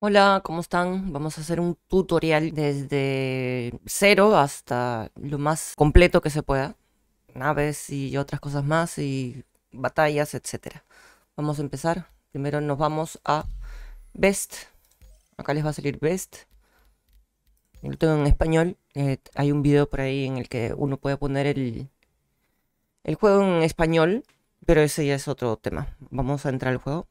Hola, ¿cómo están? Vamos a hacer un tutorial desde cero hasta lo más completo que se pueda. Naves y otras cosas más y batallas, etc. Vamos a empezar. Primero nos vamos a Best. Acá les va a salir Best. Yo lo en español. Eh, hay un video por ahí en el que uno puede poner el, el juego en español, pero ese ya es otro tema. Vamos a entrar al juego.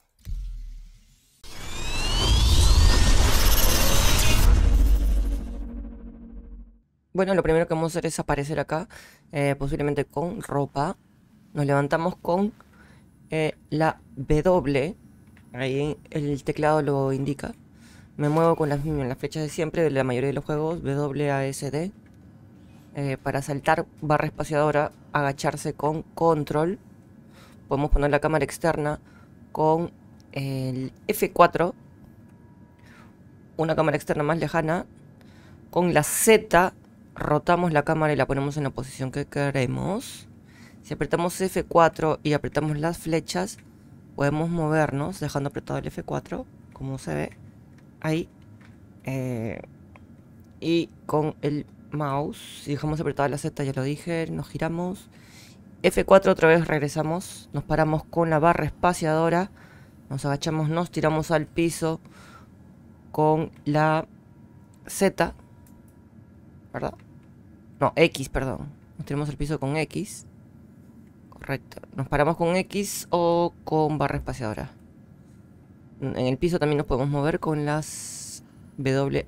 Bueno, lo primero que vamos a hacer es aparecer acá, eh, posiblemente con ropa. Nos levantamos con eh, la W, ahí el teclado lo indica. Me muevo con las, las flechas de siempre de la mayoría de los juegos, WASD. Eh, para saltar barra espaciadora, agacharse con control. Podemos poner la cámara externa con el F4. Una cámara externa más lejana. Con la Z rotamos la cámara y la ponemos en la posición que queremos. Si apretamos F4 y apretamos las flechas, podemos movernos dejando apretado el F4, como se ve ahí. Eh, y con el mouse, si dejamos apretada la Z, ya lo dije, nos giramos. F4 otra vez regresamos, nos paramos con la barra espaciadora, nos agachamos, nos tiramos al piso con la Z, ¿verdad? No, X, perdón. Nos tiramos el piso con X. Correcto. Nos paramos con X o con barra espaciadora. En el piso también nos podemos mover con las WASD.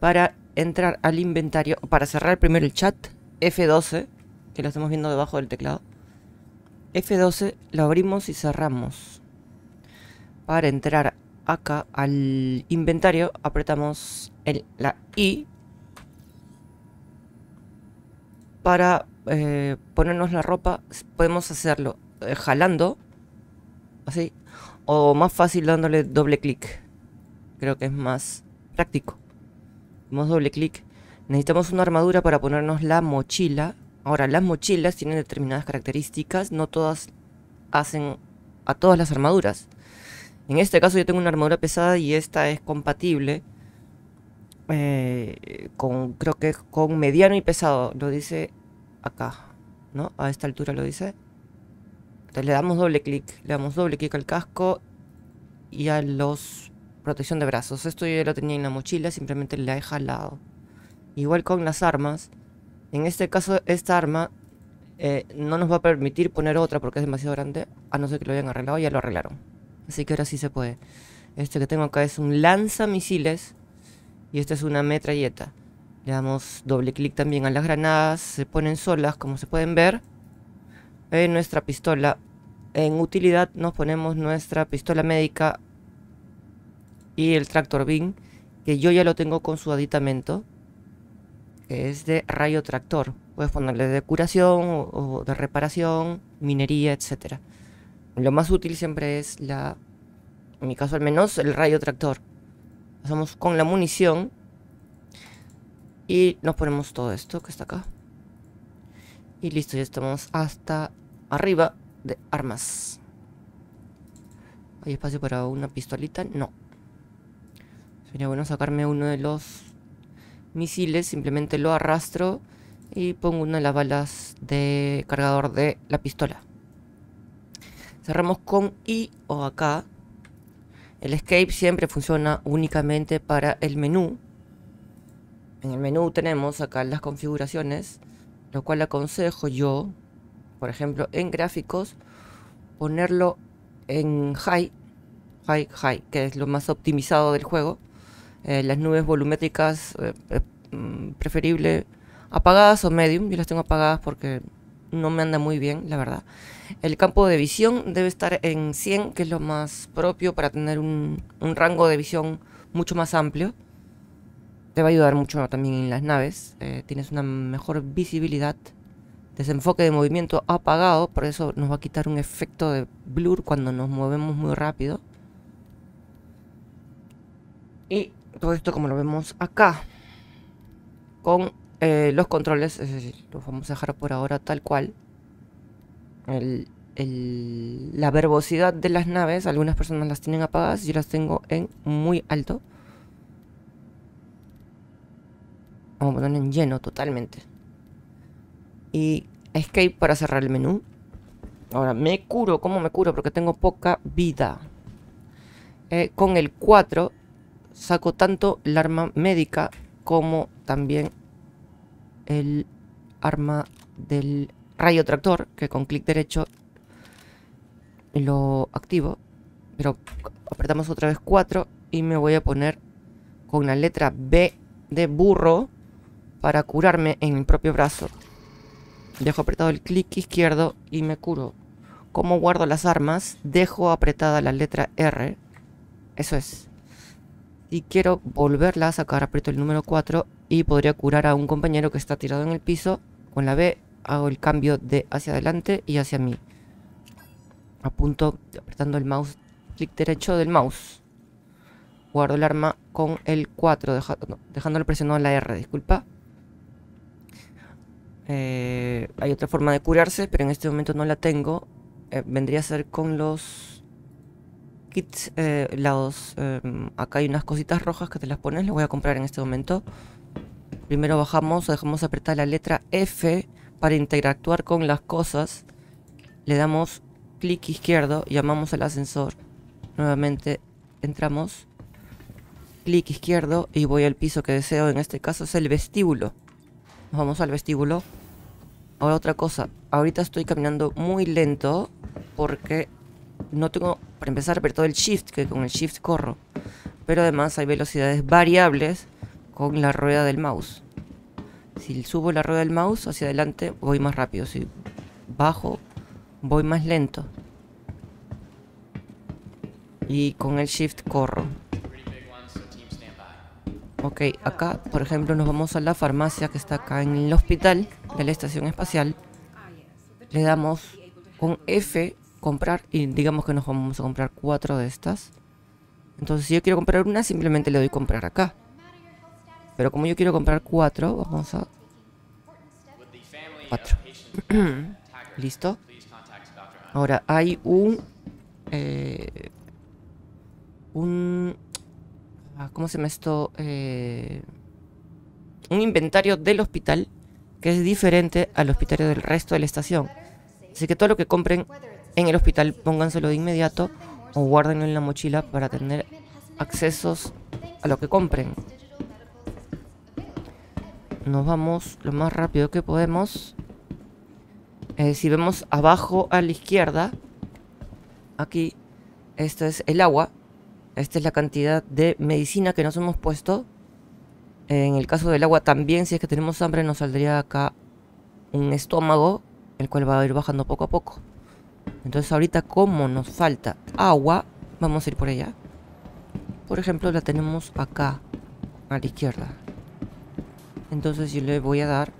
Para entrar al inventario, para cerrar primero el chat, F12, que lo estamos viendo debajo del teclado. F12 lo abrimos y cerramos. Para entrar acá al inventario, apretamos el, la I para eh, ponernos la ropa podemos hacerlo eh, jalando, así, o más fácil dándole doble clic. Creo que es más práctico. Damos doble clic. Necesitamos una armadura para ponernos la mochila. Ahora, las mochilas tienen determinadas características, no todas hacen a todas las armaduras. En este caso yo tengo una armadura pesada y esta es compatible eh, con, creo que con mediano y pesado, lo dice acá, ¿no? A esta altura lo dice. Entonces le damos doble clic, le damos doble clic al casco y a los protección de brazos. Esto yo ya lo tenía en la mochila, simplemente la he jalado. Igual con las armas. En este caso, esta arma eh, no nos va a permitir poner otra porque es demasiado grande, a no ser que lo hayan arreglado, ya lo arreglaron. Así que ahora sí se puede. Este que tengo acá es un lanzamisiles y esta es una metralleta. Le damos doble clic también a las granadas, se ponen solas como se pueden ver. En nuestra pistola, en utilidad nos ponemos nuestra pistola médica y el tractor beam, que yo ya lo tengo con su aditamento, que es de rayo tractor. Puedes ponerle de curación o, de reparación, minería, etc. Lo más útil siempre es la, en mi caso al menos, el rayo tractor. Pasamos con la munición y nos ponemos todo esto que está acá. Y listo, ya estamos hasta arriba de armas. ¿Hay espacio para una pistolita? No. Sería bueno sacarme uno de los misiles. Simplemente lo arrastro y pongo una de las balas de cargador de la pistola. Cerramos con I o acá. El escape siempre funciona únicamente para el menú en el menú tenemos acá las configuraciones, lo cual aconsejo yo, por ejemplo, en gráficos, ponerlo en high, high, high, que es lo más optimizado del juego. Eh, las nubes volumétricas, eh, eh, mm, preferible apagadas o medium, yo las tengo apagadas porque no me anda muy bien, la verdad. El campo de visión debe estar en 100, que es lo más propio para tener un rango de visión mucho más amplio te va a ayudar mucho también en las naves. Eh, tienes una mejor visibilidad. Desenfoque de movimiento apagado, por eso nos va a quitar un efecto de blur cuando nos movemos muy rápido. Y todo esto como lo vemos acá. Con eh, los controles, es decir, los vamos a dejar por ahora tal cual. La verbosidad de las naves. Algunas personas las tienen apagadas, yo las tengo en muy alto. Vamos a ponerlo en lleno totalmente. Y escape para cerrar el menú. Ahora, me curo. ¿Cómo me curo? Porque tengo poca vida. Eh, con el 4 saco tanto el arma médica como también el arma del rayo tractor, que con clic derecho lo activo. Pero apretamos otra vez 4 y me voy a poner con la letra B de burro para curarme en mi propio brazo. Dejo apretado el clic izquierdo y me curo. Como guardo las armas, dejo apretada la letra R. Eso es. Si quiero volverla a sacar, aprieto el número 4 y podría curar a un compañero que está tirado en el piso. Con la B hago el cambio de hacia adelante y hacia mí. Apunto apretando el mouse, clic derecho del mouse. Guardo el arma con el 4, dejándolo presionado en la R, disculpa. Eh, hay otra forma de curarse, pero en este momento no la tengo. Eh, vendría a ser con los kits eh, lados. acá hay unas cositas rojas que te las pones, las voy a comprar en este momento. Primero bajamos dejamos apretar la letra F para interactuar con las cosas. Le damos clic izquierdo, llamamos al ascensor. Nuevamente entramos. Clic izquierdo y voy al piso que deseo. En este caso es el vestíbulo. Nos vamos al vestíbulo. Ahora otra cosa, ahorita estoy caminando muy lento porque no tengo, para empezar, todo el shift, que con el shift corro. Pero además hay velocidades variables con la rueda del mouse. Si subo la rueda del mouse hacia adelante, voy más rápido. Si bajo, voy más lento. Y con el shift corro. Ok, acá, por ejemplo, nos vamos a la farmacia que está acá en el hospital de la estación espacial. Le damos con F comprar y digamos que nos vamos a comprar cuatro de estas. Entonces, si yo quiero comprar una, simplemente le doy comprar acá. Pero como yo quiero comprar cuatro, vamos a... Cuatro. ¿Listo? Ahora, hay un... Eh, un ¿cómo se llama esto? Eh, un inventario del hospital que es diferente al hospital del resto de la estación. Así que todo lo que compren en el hospital pónganselo de inmediato o guárdenlo en la mochila para tener accesos a lo que compren. Nos vamos lo más rápido que podemos. Eh, si vemos abajo a la izquierda, aquí, esto es el agua. Esta es la cantidad de medicina que nos hemos puesto. En el caso del agua también, si es que tenemos hambre, nos saldría acá un estómago, el cual va a ir bajando poco a poco. Entonces ahorita como nos falta agua, vamos a ir por ella. Por ejemplo, la tenemos acá, a la izquierda. Entonces yo le voy a dar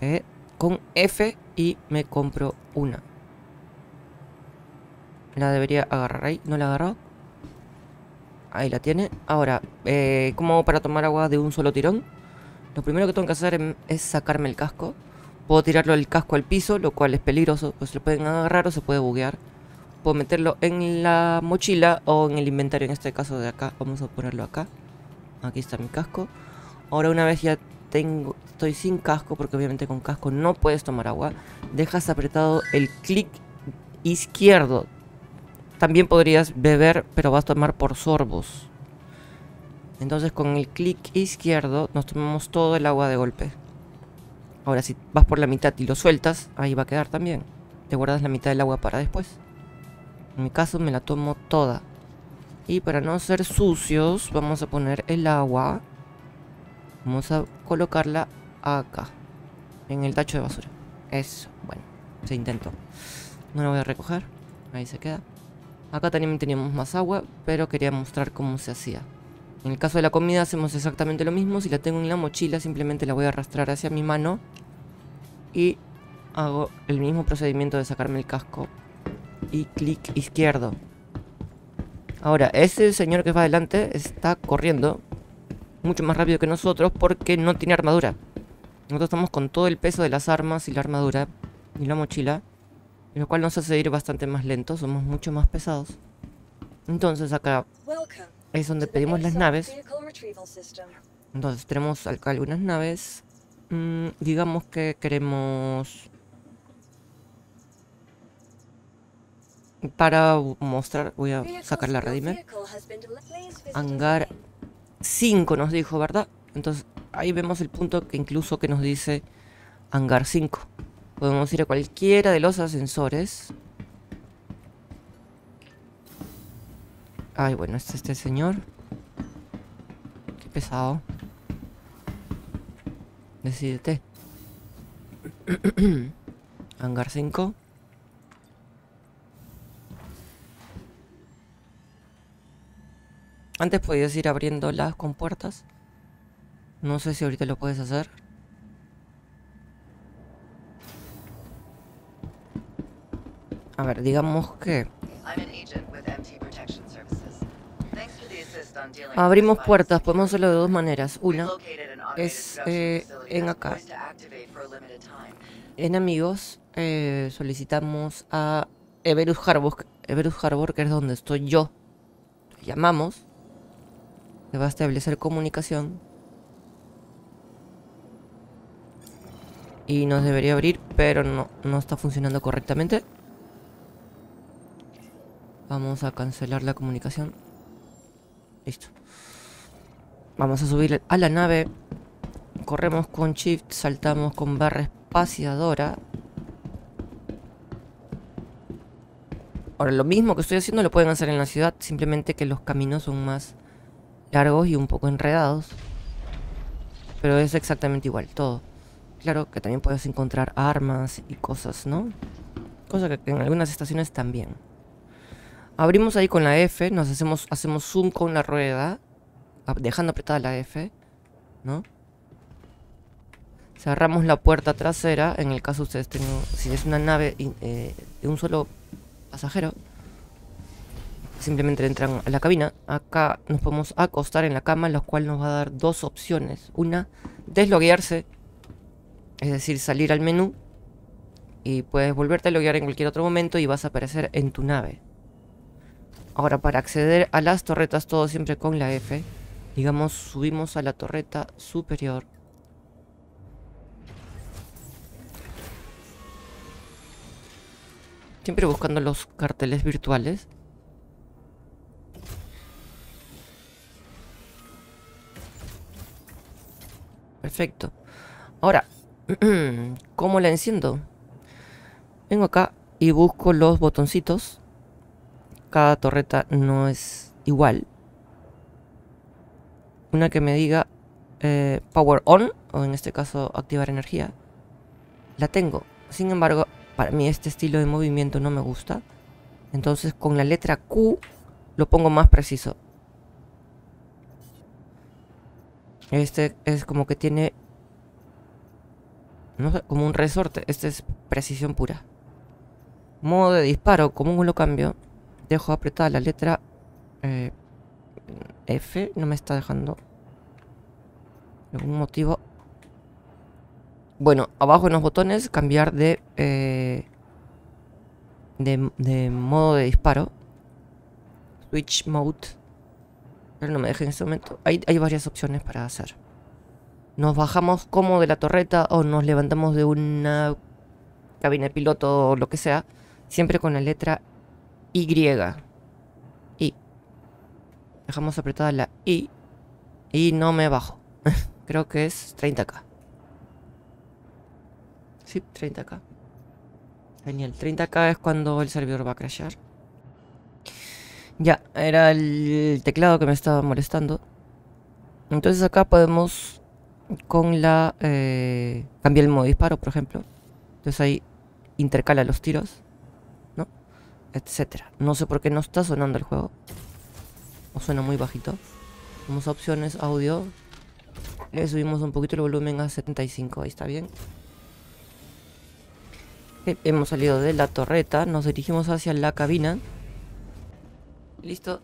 eh, con F y me compro una. La debería agarrar ahí, ¿no la agarró? Ahí la tiene. Ahora, eh, ¿cómo hago para tomar agua de un solo tirón? Lo primero que tengo que hacer es sacarme el casco. Puedo tirarlo el casco al piso, lo cual es peligroso, pues lo pueden agarrar o se puede buguear. Puedo meterlo en la mochila o en el inventario, en este caso de acá. Vamos a ponerlo acá. Aquí está mi casco. Ahora una vez ya tengo, estoy sin casco, porque obviamente con casco no puedes tomar agua, dejas apretado el clic izquierdo también podrías beber, pero vas a tomar por sorbos. Entonces con el clic izquierdo nos tomamos todo el agua de golpe. Ahora si vas por la mitad y lo sueltas, ahí va a quedar también. Te guardas la mitad del agua para después. En mi caso me la tomo toda. Y para no ser sucios, vamos a poner el agua. Vamos a colocarla acá. En el tacho de basura. Eso, bueno, se intentó. No lo voy a recoger. Ahí se queda. Acá también teníamos más agua, pero quería mostrar cómo se hacía. En el caso de la comida hacemos exactamente lo mismo. Si la tengo en la mochila, simplemente la voy a arrastrar hacia mi mano. Y hago el mismo procedimiento de sacarme el casco. Y clic izquierdo. Ahora, ese señor que va adelante está corriendo mucho más rápido que nosotros porque no tiene armadura. Nosotros estamos con todo el peso de las armas y la armadura y la mochila. Lo cual nos hace ir bastante más lento, somos mucho más pesados. Entonces acá es donde pedimos las naves. Entonces tenemos acá algunas naves. Mm, digamos que queremos... Para mostrar, voy a sacar la Redeemer. Hangar 5 nos dijo, ¿verdad? Entonces ahí vemos el punto que incluso que nos dice Hangar 5. Podemos ir a cualquiera de los ascensores. Ay, bueno, este este señor. Qué pesado. Decídete. Hangar 5. Antes podías ir abriendo las compuertas. No sé si ahorita lo puedes hacer. A ver, digamos que... Abrimos puertas, podemos hacerlo de dos maneras. Una es eh, en acá. En amigos eh, solicitamos a Everus Harbor, Everus Harbor, que es donde estoy yo. Llamamos. Se va a establecer comunicación. Y nos debería abrir, pero no, no está funcionando correctamente. Vamos a cancelar la comunicación. Listo. Vamos a subir a la nave. Corremos con Shift, saltamos con barra espaciadora. Ahora, lo mismo que estoy haciendo lo pueden hacer en la ciudad, simplemente que los caminos son más largos y un poco enredados. Pero es exactamente igual, todo. Claro que también puedes encontrar armas y cosas, ¿no? Cosa que en algunas estaciones también. Abrimos ahí con la F, nos hacemos, hacemos zoom con la rueda, dejando apretada la F, ¿no? Cerramos la puerta trasera, en el caso ustedes tengan, si es una nave eh, de un solo pasajero, simplemente entran a la cabina. Acá nos podemos acostar en la cama, lo cual nos va a dar dos opciones. Una, desloguearse, es decir, salir al menú y puedes volverte a loguear en cualquier otro momento y vas a aparecer en tu nave. Ahora, para acceder a las torretas, todo siempre con la F. Digamos, subimos a la torreta superior. Siempre buscando los carteles virtuales. Perfecto. Ahora, ¿cómo la enciendo? Vengo acá y busco los botoncitos cada torreta no es igual. Una que me diga eh, power on, o en este caso activar energía, la tengo. Sin embargo, para mí este estilo de movimiento no me gusta. Entonces con la letra Q lo pongo más preciso. Este es como que tiene... No sé, como un resorte. Este es precisión pura. Modo de disparo, como lo cambio? Dejo apretada la letra eh, F, no me está dejando algún motivo. Bueno, abajo en los botones cambiar de, eh, de, modo de disparo. Switch mode. Pero no me deje en este momento. Hay, hay varias opciones para hacer. Nos bajamos como de la torreta o nos levantamos de una cabina de piloto o lo que sea. Siempre con la letra y. Dejamos apretada la I. Y no me bajo. Creo que es 30k. Sí, 30k. Genial. 30k es cuando el servidor va a crashear. Ya, era el teclado que me estaba molestando. Entonces acá podemos con la... Eh, cambiar el modo disparo, por ejemplo. Entonces ahí intercala los tiros etcétera. No sé por qué no está sonando el juego. O suena muy bajito. Vamos a opciones, audio. Le subimos un poquito el volumen a 75, ahí está bien. Hemos salido de la torreta, nos dirigimos hacia la cabina. Listo.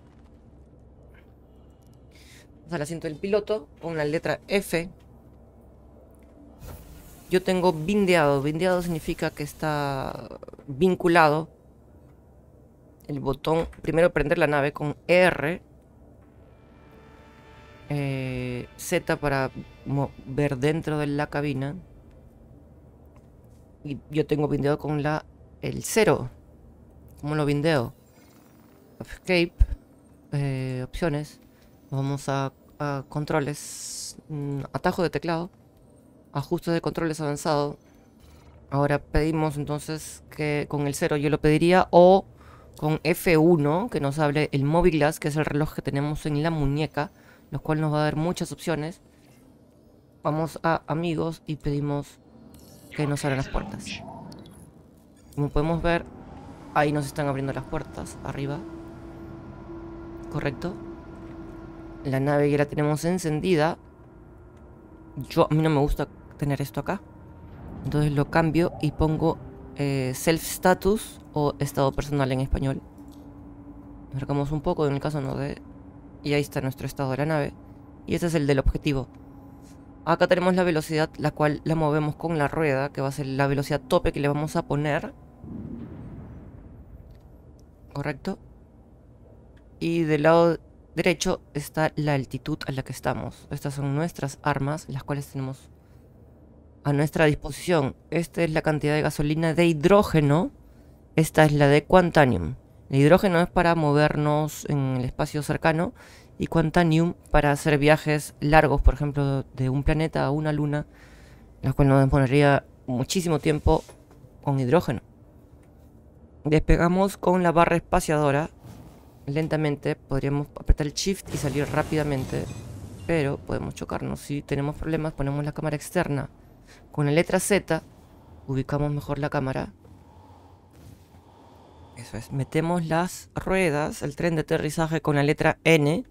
Vamos al asiento del piloto con la letra F. yo tengo bindeado. Bindeado significa que está vinculado el botón, primero prender la nave con R, eh, Z para ver dentro de la cabina. Y yo tengo bindeado con la el 0. ¿Cómo lo bindeo? Escape, eh, opciones. Vamos a, a controles, mm, atajo de teclado, ajustes de controles avanzado. Ahora pedimos entonces que con el 0 yo lo pediría o con F1 que nos hable el Móvil Glass, que es el reloj que tenemos en la muñeca, lo cual nos va a dar muchas opciones. Vamos a amigos y pedimos que nos abran las puertas. Como podemos ver, ahí nos están abriendo las puertas, arriba. Correcto. La nave ya la tenemos encendida. Yo, a mí no me gusta tener esto acá. Entonces lo cambio y pongo eh, self status o estado personal en español. Marcamos un poco en el caso no de... Y ahí está nuestro estado de la nave. Y ese es el del objetivo. Acá tenemos la velocidad, la cual la movemos con la rueda, que va a ser la velocidad tope que le vamos a poner. Correcto. Y del lado derecho está la altitud a la que estamos. Estas son nuestras armas, las cuales tenemos a nuestra disposición. Esta es la cantidad de gasolina de hidrógeno. Esta es la de Quantanium. El hidrógeno es para movernos en el espacio cercano y Quantanium para hacer viajes largos, por ejemplo, de un planeta a una luna, la cual nos demoraría muchísimo tiempo con hidrógeno. Despegamos con la barra espaciadora lentamente. Podríamos apretar el shift y salir rápidamente, pero podemos chocarnos. Si tenemos problemas, ponemos la cámara externa con la letra Z ubicamos mejor la cámara. Eso es, metemos las ruedas, el tren de aterrizaje con la letra N.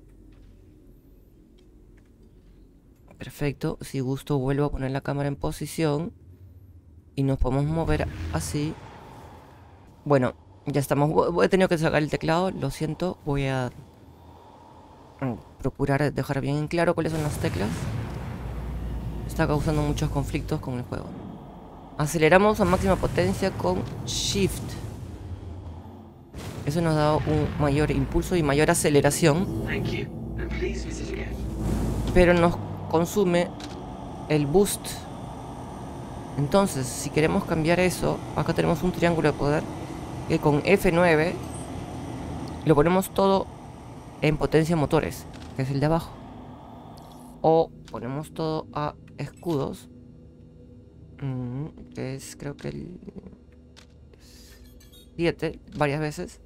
Perfecto, si gusto vuelvo a poner la cámara en posición. Y nos podemos mover así. Bueno, ya estamos. He tenido que sacar el teclado, lo siento. Voy a mm, procurar dejar bien en claro cuáles son las teclas está causando muchos conflictos con el juego. Aceleramos a máxima potencia con Shift. Eso nos da un mayor impulso y mayor aceleración. Pero nos consume el boost. Entonces, si queremos cambiar eso, acá tenemos un triángulo de poder que con F9 lo ponemos todo en potencia motores, que es el de abajo. O ponemos todo a escudos. Mm, que es creo que el 7 varias veces.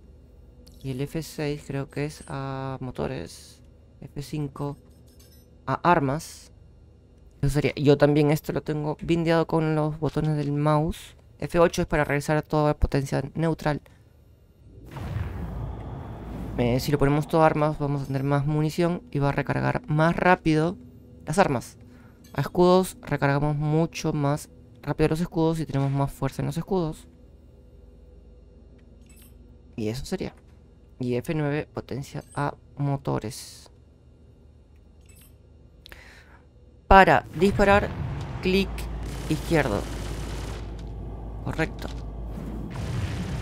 Y el F6 creo que es a motores. F5 a armas. Sería. Yo también esto lo tengo bindeado con los botones del mouse. F8 es para realizar toda potencia neutral. Eh, si lo ponemos todo armas, vamos a tener más munición y va a recargar más rápido las armas. A escudos recargamos mucho más rápido los escudos y tenemos más fuerza en los escudos. Y eso sería. Y F9 potencia a motores. Para disparar, clic izquierdo. Correcto.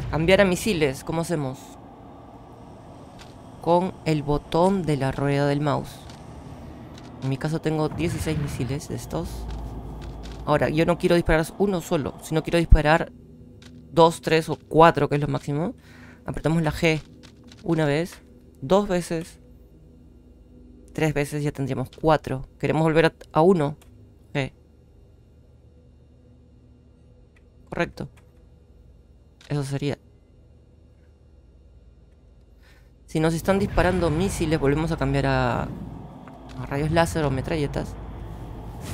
Cambiar a misiles, ¿cómo hacemos? Con el botón de la rueda del mouse. En mi caso tengo 16 misiles de estos. Ahora, yo no quiero disparar uno solo, sino quiero disparar dos, tres o cuatro, que es lo máximo. Apretamos la G una vez, dos veces, tres veces ya tendríamos cuatro. Queremos volver a, uno. G. Correcto. Eso sería. Si nos están disparando misiles, volvemos a cambiar a a rayos láser o metralletas.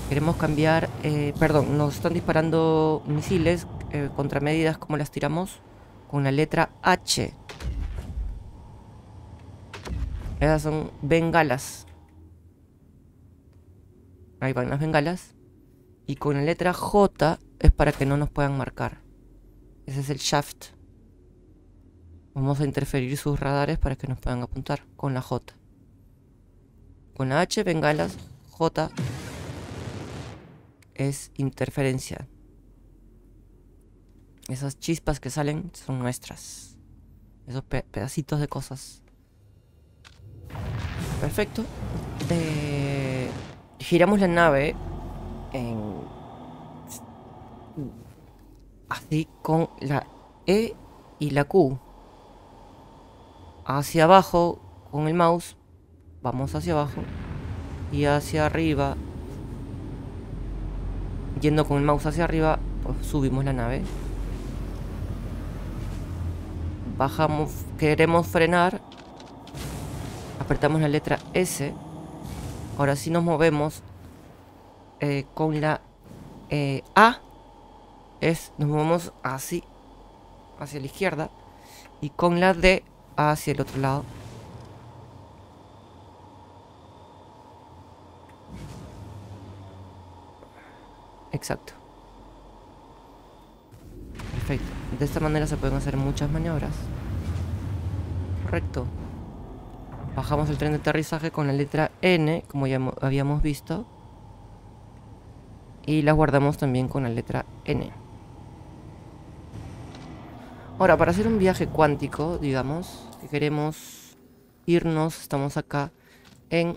Queremos cambiar, eh, perdón, nos están disparando misiles eh, contra medidas como las tiramos con la letra H. Esas son bengalas. Ahí van las bengalas. Y con la letra J es para que no nos puedan marcar. Ese es el shaft. Vamos a interferir sus radares para que nos puedan apuntar con la J. Con H, bengalas, J. es interferencia. Esas chispas que salen son nuestras. Esos pedacitos de cosas. Perfecto. Eh, giramos la nave en... Así con la E y la Q. Hacia abajo con el mouse. Vamos hacia abajo. Y hacia arriba. Yendo con el mouse hacia arriba, pues subimos la nave. Bajamos, queremos frenar. Apretamos la letra S. Ahora sí nos movemos eh, con la eh, A. Nos movemos así hacia la izquierda y con la D hacia el otro lado. Exacto. Perfecto. De esta manera se pueden hacer muchas maniobras. Correcto. Bajamos el tren de aterrizaje con la letra N, como ya habíamos visto. Y la guardamos también con la letra N. Ahora, para hacer un viaje cuántico, digamos, que queremos irnos, estamos acá en...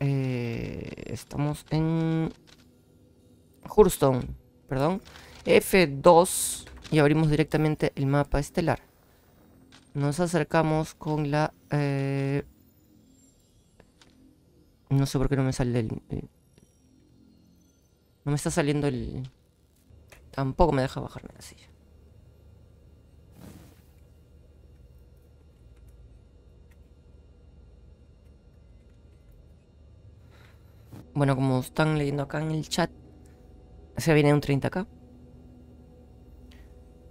Eh, estamos en... Hurston, perdón. F2 y abrimos directamente el mapa estelar. Nos acercamos con la... Eh, no sé por qué no me sale el, No me está saliendo el... Tampoco me deja bajarme la silla. Bueno, como están leyendo acá en el chat, se viene un 30k.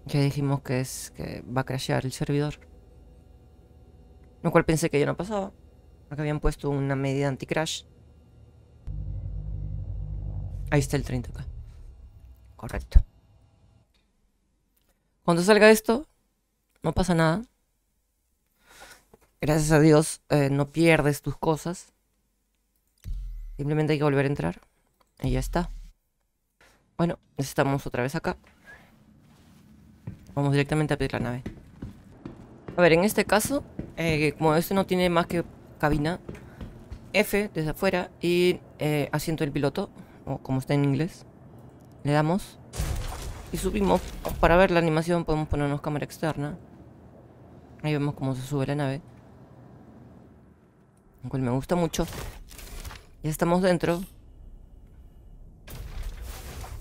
Ya dijimos que es que va a crashear el servidor. Lo cual pensé que ya no pasaba. Acá habían puesto una medida anti-crash. Ahí está el 30k. Correcto. Cuando salga esto, no pasa nada. Gracias a Dios, eh, no pierdes tus cosas. Simplemente hay que volver a entrar. Y ya está. Bueno, estamos otra vez acá. Vamos directamente a pedir la nave. A ver, en este caso, eh, como este no tiene más que cabina, F desde afuera y eh, asiento del piloto, o como está en inglés, le damos y subimos. Para ver la animación podemos ponernos cámara externa. Ahí vemos cómo se sube la nave. Lo cual me gusta mucho. Ya estamos dentro.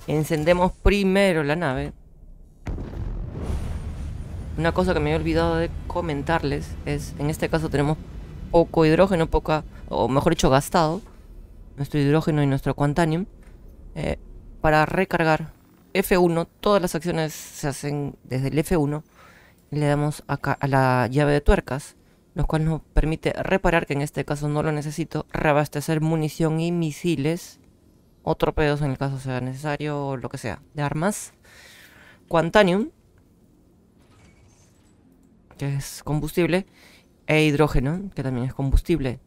Encendemos primero la nave. Una cosa que me he olvidado de comentarles es, en este caso tenemos poco hidrógeno, poca, o mejor dicho, gastado nuestro hidrógeno y nuestro quantanium. Eh, para recargar F1, todas las acciones se hacen desde el F1 y le damos acá a la llave de tuercas lo cual nos permite reparar, que en este caso no lo necesito, reabastecer munición y misiles o torpedos en el caso sea necesario o lo que sea, de armas. Quantanium, que es combustible, e hidrógeno, que también es combustible.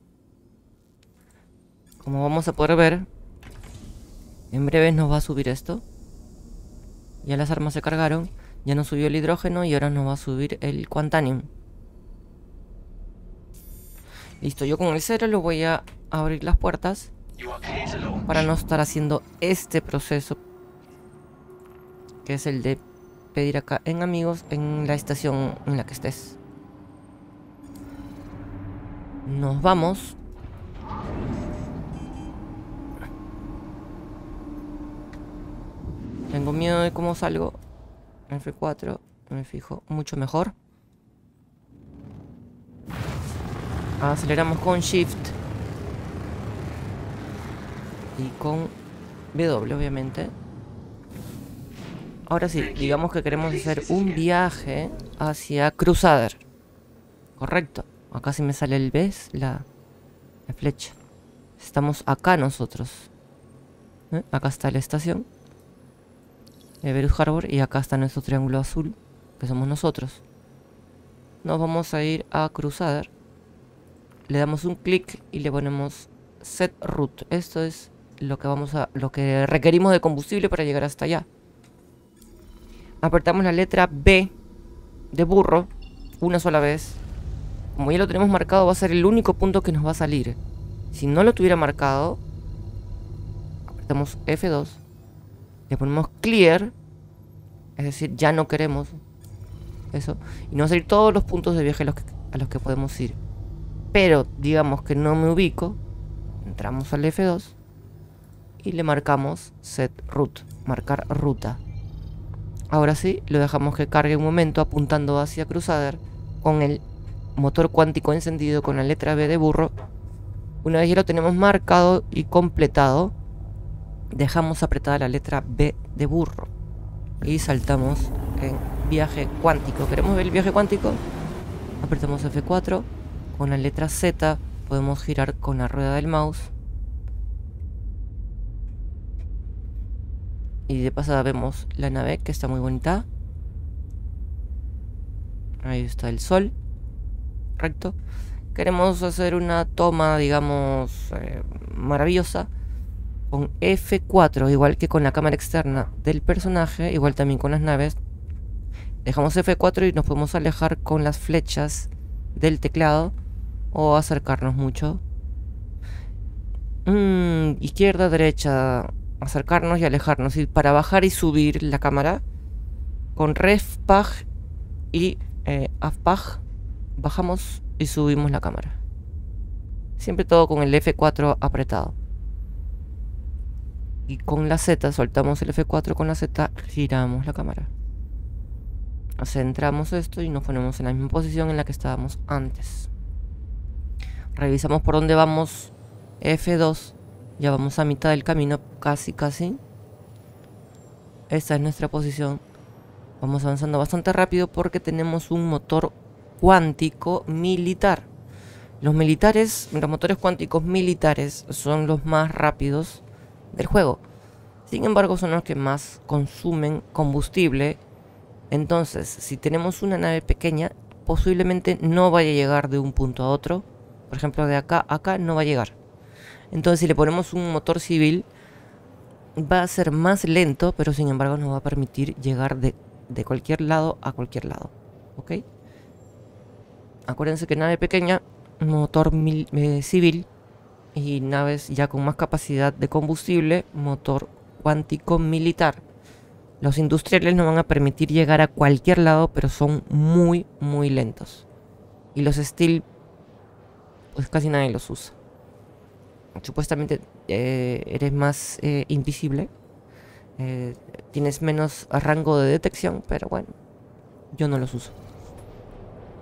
Como vamos a poder ver, en breve nos va a subir esto. Ya las armas se cargaron, ya nos subió el hidrógeno y ahora nos va a subir el Quantanium. Listo, yo con el cero lo voy a abrir las puertas para no estar haciendo este proceso que es el de pedir acá en amigos en la estación en la que estés. Nos vamos. Tengo miedo de cómo salgo. F4, me fijo mucho mejor. Aceleramos con Shift. Y con W, obviamente. Ahora sí, digamos que queremos hacer un viaje hacia Crusader. Correcto. Acá sí me sale el ¿ves? La, flecha. Estamos acá nosotros. ¿Eh? Acá está la estación. De Verus Harbor. Y acá está nuestro triángulo azul. Que somos nosotros. Nos vamos a ir a Crusader le damos un clic y le ponemos set route. Esto es lo que vamos a lo que requerimos de combustible para llegar hasta allá. Apretamos la letra B de burro una sola vez. Como ya lo tenemos marcado, va a ser el único punto que nos va a salir. Si no lo tuviera marcado, apretamos F2, le ponemos clear, es decir, ya no queremos eso, y nos va a salir todos los puntos de viaje a los que, a los que podemos ir. Pero digamos que no me ubico, entramos al F2 y le marcamos set route, marcar ruta. Ahora sí, lo dejamos que cargue un momento apuntando hacia Crusader con el motor cuántico encendido con la letra B de burro. Una vez ya lo tenemos marcado y completado, dejamos apretada la letra B de burro y saltamos en viaje cuántico. ¿Queremos ver el viaje cuántico? Apretamos F4. Con la letra Z podemos girar con la rueda del mouse Y de pasada vemos la nave que está muy bonita. Ahí está el sol. Recto. Queremos hacer una toma, digamos, eh, maravillosa. Con F4, igual que con la cámara externa del personaje, igual también con las naves. Dejamos F4 y nos podemos alejar con las flechas del teclado. O acercarnos mucho. Mm, izquierda, derecha, acercarnos y alejarnos. Y para bajar y subir la cámara, con RefPag y eh, AFPAG, bajamos y subimos la cámara. Siempre todo con el F4 apretado. Y con la Z, soltamos el F4 con la Z, giramos la cámara. Centramos esto y nos ponemos en la misma posición en la que estábamos antes. Revisamos por dónde vamos F2 ya vamos a mitad del camino, casi, casi. Esta es nuestra posición. Vamos avanzando bastante rápido porque tenemos un motor cuántico militar. Los militares, los motores cuánticos militares son los más rápidos del juego. Sin embargo, son los que más consumen combustible. Entonces, si tenemos una nave pequeña, posiblemente no vaya a llegar de un punto a otro. Por ejemplo, de acá a acá no va a llegar. Entonces si le ponemos un motor civil va a ser más lento, pero sin embargo nos va a permitir llegar de, cualquier lado a cualquier lado. ¿Ok? Acuérdense que nave pequeña, motor eh, civil y naves ya con más capacidad de combustible, motor cuántico militar. Los industriales nos van a permitir llegar a cualquier lado, pero son muy, muy lentos. Y los Steel, pues casi nadie los usa supuestamente eh, eres más eh, invisible. Eh, tienes menos rango de detección, pero bueno, yo no los uso.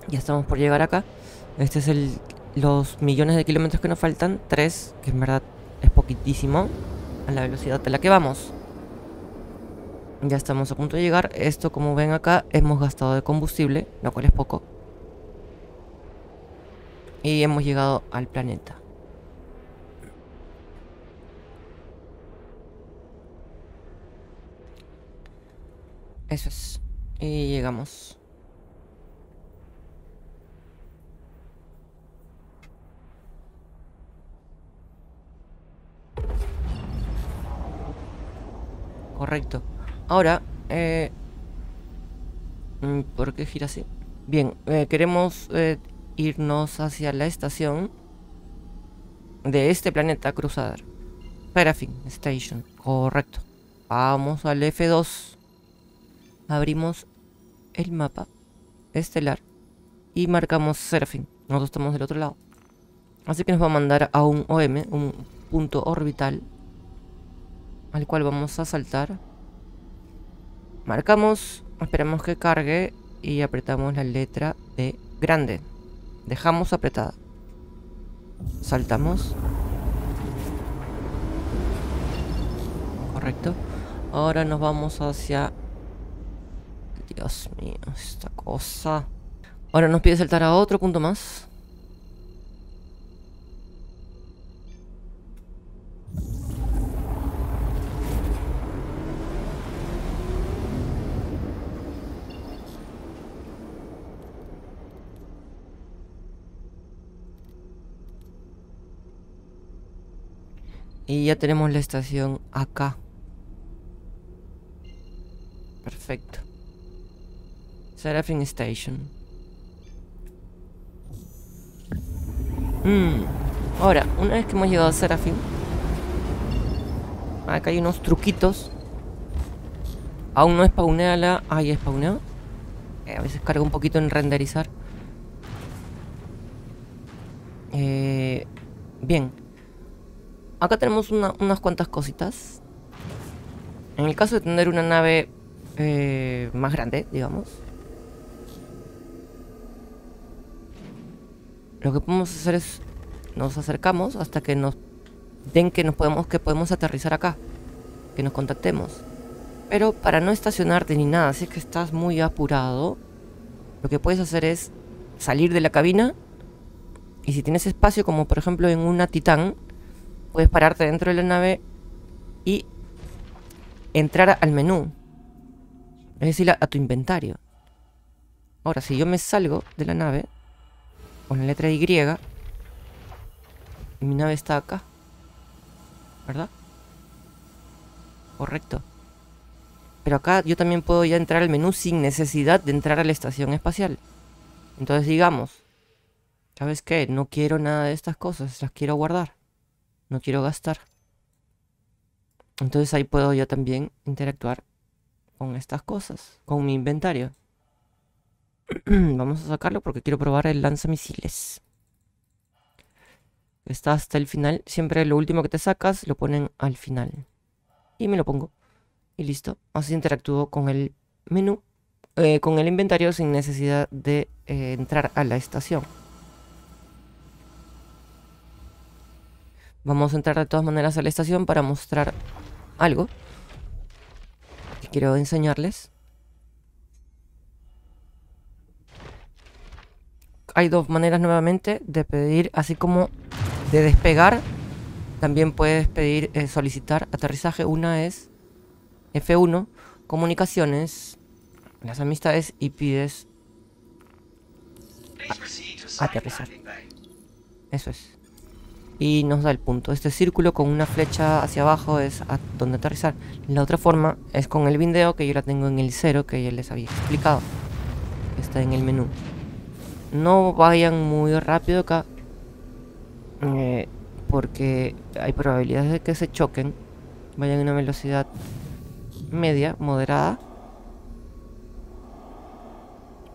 Ya estamos por llegar acá. Este es el los millones de kilómetros que nos faltan. Tres, que en verdad es poquitísimo a la velocidad a la que vamos. Ya estamos a punto de llegar. Esto, como ven acá, hemos gastado de combustible, lo cual es poco. Y hemos llegado al planeta. Eso es. Y llegamos. Correcto. Ahora, eh, mm, ¿por qué gira así? Bien, eh, queremos eh, irnos hacia la estación de este planeta Crusader. Paraffin Station. Correcto. Vamos al F2 abrimos el mapa estelar y marcamos Serafin. Nosotros estamos del otro lado. Así que nos va a mandar a un OM, un punto orbital, al cual vamos a saltar. Marcamos, esperamos que cargue y apretamos la letra D grande. Dejamos apretada. Saltamos. Correcto. Ahora nos vamos hacia Dios mío, esta cosa. Ahora nos pide saltar a otro punto más. Y ya tenemos la estación acá. Perfecto. Seraphim Station. Mm. Ahora, una vez que hemos llegado a Seraphim, acá hay unos truquitos. Aún no spawnea la... Spawneó. Eh, a veces carga un poquito en renderizar. Eh, bien. Acá tenemos unas cuantas cositas. En el caso de tener una nave eh, más grande, digamos. Lo que podemos hacer es nos acercamos hasta que nos den que nos podemos que podemos aterrizar acá, que nos contactemos. Pero para no estacionarte ni nada, si es que estás muy apurado, lo que puedes hacer es salir de la cabina y si tienes espacio, como por ejemplo en una Titán, puedes pararte dentro de la nave y entrar al menú. Es decir, a, tu inventario. Ahora, si yo me salgo de la nave con la letra Y, mi nave está acá. ¿Verdad? Correcto. Pero acá yo también puedo ya entrar al menú sin necesidad de entrar a la estación espacial. Entonces digamos, ¿sabes qué? No quiero nada de estas cosas, las quiero guardar. No quiero gastar. Entonces ahí puedo yo también interactuar con estas cosas, con mi inventario. Vamos a sacarlo porque quiero probar el lanzamisiles. Está hasta el final. Siempre lo último que te sacas lo ponen al final. Y me lo pongo. Y listo. Así interactúo con el menú, eh, con el inventario sin necesidad de eh, entrar a la estación. Vamos a entrar de todas maneras a la estación para mostrar algo que quiero enseñarles. Hay dos maneras nuevamente de pedir, así como de despegar, también puedes pedir, eh, solicitar aterrizaje. Una es F1, comunicaciones, las amistades y pides aterrizar. Eso es. Y nos da el punto. Este círculo con una flecha hacia abajo es a donde aterrizar. La otra forma es con el video que yo la tengo en el cero que ya les había explicado. Está en el menú. No vayan muy rápido acá. Eh, porque hay probabilidades de que se choquen. Vayan a una velocidad media, moderada.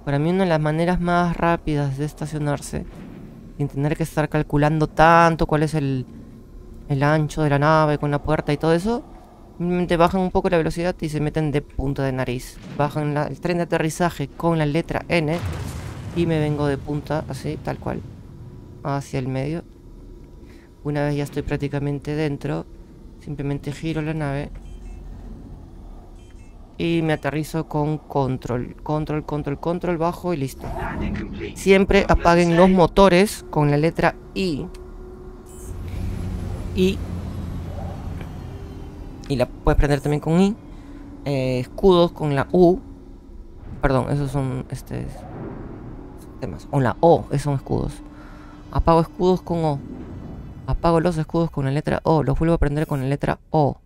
Para mí una de las maneras más rápidas de estacionarse, sin tener que estar calculando tanto cuál es el, el ancho de la nave con la puerta y todo eso, simplemente bajan un poco la velocidad y se meten de punta de nariz. Bajan el tren de aterrizaje con la letra N y me vengo de punta, así, tal cual, hacia el medio. Una vez ya estoy prácticamente dentro, simplemente giro la nave y me aterrizo con control, control, control, control, bajo y listo. Siempre apaguen los motores con la letra I. I. Y la puedes prender también con I. Eh, escudos con la U. Perdón, esos son este temas. O la O, esos son escudos. Apago escudos con O. Apago los escudos con la letra O. Los vuelvo a prender con la letra O.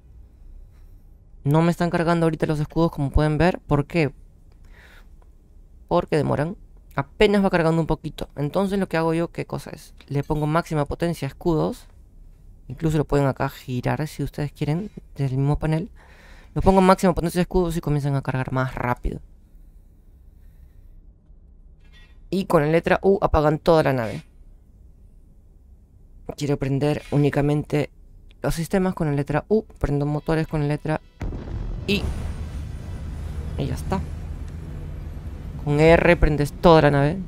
No me están cargando ahorita los escudos como pueden ver. ¿Por qué? Porque demoran. Apenas va cargando un poquito. Entonces lo que hago yo, ¿qué cosa es? Le pongo máxima potencia a escudos. Incluso lo pueden acá girar si ustedes quieren. Desde el mismo panel. Lo pongo máxima potencia de escudos y comienzan a cargar más rápido. Y con la letra U apagan toda la nave. Quiero prender únicamente los sistemas con la letra U. Prendo motores con la letra I. Y ya está. Con R prendes toda la nave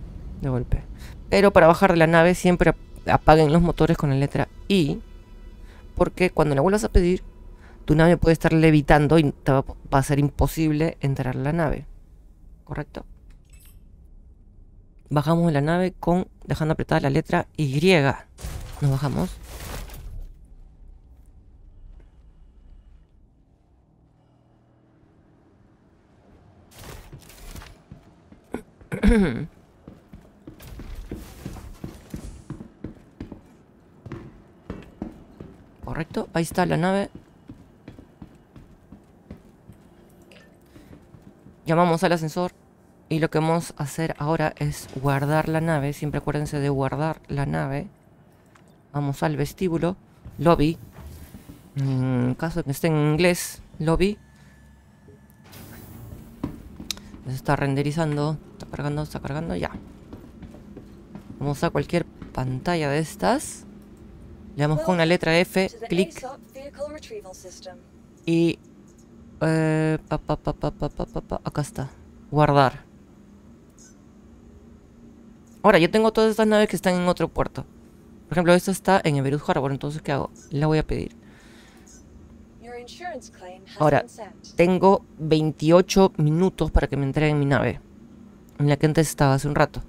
de golpe. Pero para bajar de la nave siempre apaguen los motores con la letra I. Porque cuando la vuelvas a pedir, tu nave puede estar levitando y te va, a ser imposible entrar a la nave. ¿Correcto? Bajamos la nave con dejando apretada la letra Y. Nos bajamos. Correcto, ahí está la nave. Llamamos al ascensor. Y lo que vamos a hacer ahora es guardar la nave. Siempre acuérdense de guardar la nave. Vamos al vestíbulo. Lobby. En caso de que esté en inglés, lobby. Se está renderizando. Está cargando, está cargando, ya. Vamos a cualquier pantalla de estas. Le damos con la letra F, clic. Y... Eh, pa, pa, pa, acá está. Guardar. Ahora, yo tengo todas estas naves que están en otro puerto. Por ejemplo, esta está en Everus Harbor, entonces ¿qué hago? La voy a pedir. Ahora, tengo 28 minutos para que me entreguen mi nave. En la que antes estaba hace un rato.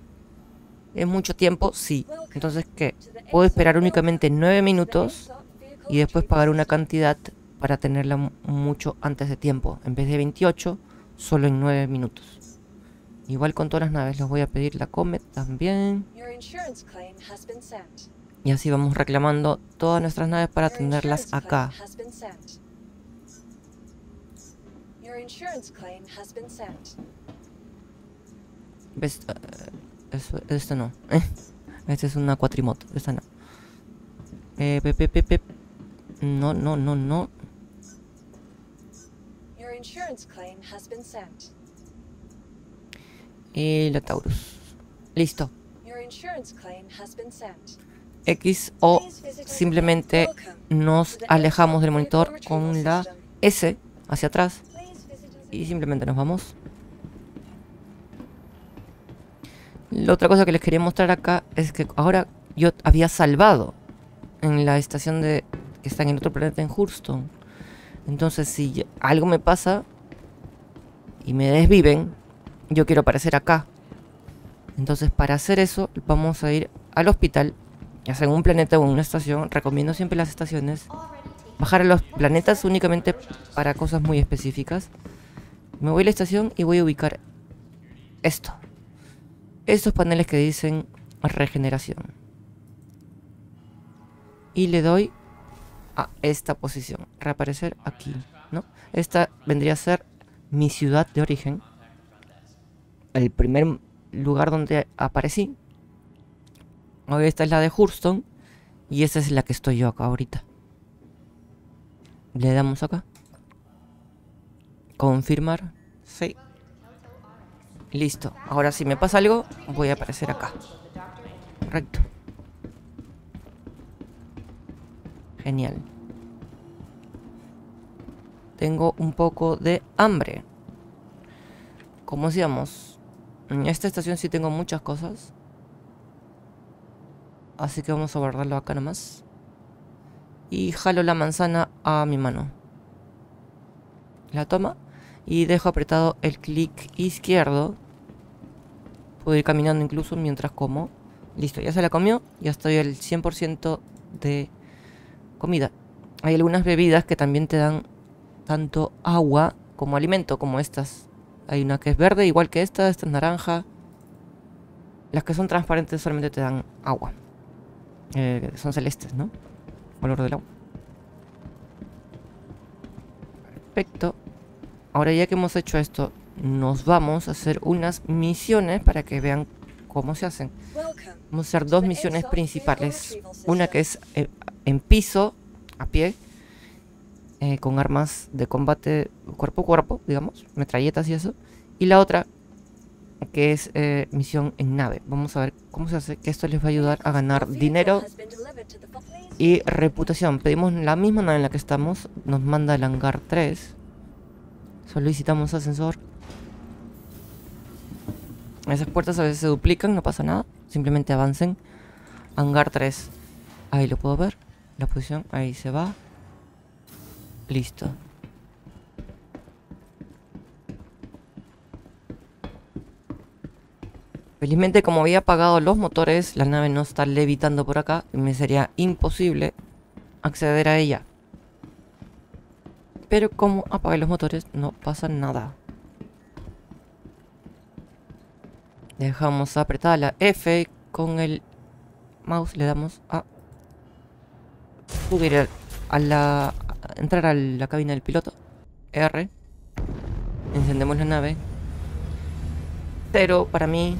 ¿Es mucho tiempo? Sí. Entonces, ¿qué? Puedo esperar únicamente 9 minutos y después pagar una cantidad para tenerla mucho antes de tiempo. En vez de 28, solo en 9 minutos. Igual con todas las naves les voy a pedir la Comet también. Y así vamos reclamando todas nuestras naves para tenerlas acá. ¿Ves? Uh, eso, esta no. esta es una cuatrimoto. Esta no. Eh, pe, pe, pe, no, no, no, no. Y la Taurus. Listo. X o simplemente nos alejamos del monitor con la S hacia atrás y simplemente nos vamos. La otra cosa que les quería mostrar acá es que ahora yo había salvado en la estación de que está en otro planeta en Hurston. Entonces si algo me pasa y me desviven, yo quiero aparecer acá. Entonces para hacer eso vamos a ir al hospital, ya sea en un planeta o en una estación. Recomiendo siempre las estaciones. Bajar a los planetas únicamente para cosas muy específicas. Me voy a la estación y voy a ubicar esto. Estos paneles que dicen regeneración. Y le doy a esta posición. Reaparecer aquí, ¿no? Esta vendría a ser mi ciudad de origen el primer lugar donde aparecí. Esta es la de Hurston. Y esta es la que estoy yo acá ahorita. Le damos acá. Confirmar. Sí. Listo. Ahora si me pasa algo, voy a aparecer acá. Correcto. Genial. Tengo un poco de hambre. Como decíamos, en esta estación sí tengo muchas cosas. Así que vamos a guardarlo acá nomás. Y jalo la manzana a mi mano. La toma. Y dejo apretado el clic izquierdo. Puedo ir caminando incluso mientras como. Listo, ya se la comió. Ya estoy al 100% de comida. Hay algunas bebidas que también te dan tanto agua como alimento, como estas. Hay una que es verde, igual que esta. Esta es naranja. Las que son transparentes solamente te dan agua. Eh, son celestes, ¿no? Color del agua. Perfecto. Ahora ya que hemos hecho esto, nos vamos a hacer unas misiones para que vean cómo se hacen. Vamos a hacer dos misiones principales. Una que es eh, en piso, a pie, eh, con armas de combate cuerpo a cuerpo, digamos, metralletas y eso. Y la otra, que es eh, misión en nave. Vamos a ver cómo se hace, que esto les va a ayudar a ganar dinero y reputación. Pedimos la misma nave en la que estamos, nos manda el hangar 3. Solicitamos ascensor. Esas puertas a veces se duplican, no pasa nada. Simplemente avancen. Hangar 3. Ahí lo puedo ver. La posición, ahí se va. Listo. Felizmente como había apagado los motores, la nave no está levitando por acá y me sería imposible acceder a ella. Pero como apagué los motores, no pasa nada. Dejamos apretada la F con el mouse, le damos a subir a la entrar a la cabina del piloto. R. Encendemos la nave. Pero para mí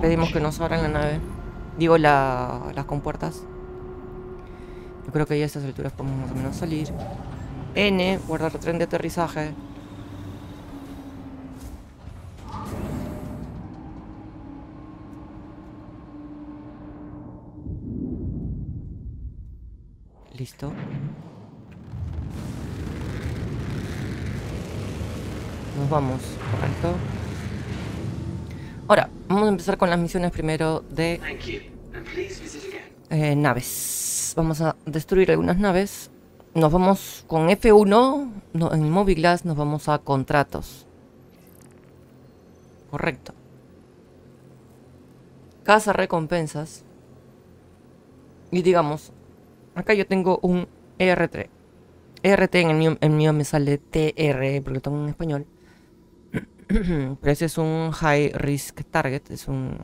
pedimos que nos abran la nave. Digo la, las compuertas. Yo creo que ya a estas alturas podemos más o menos salir. N, guardar tren de aterrizaje. Listo. Nos vamos, correcto. Ahora, vamos a empezar con las misiones primero de eh, naves. Vamos a destruir algunas naves. Nos vamos con F1, no, en el Movie Glass nos vamos a contratos. Correcto. Casa recompensas. Y digamos, acá yo tengo un ER3. ERT en el mío, mío me sale TR, porque lo tengo en español. Pero ese es un High Risk Target, es un...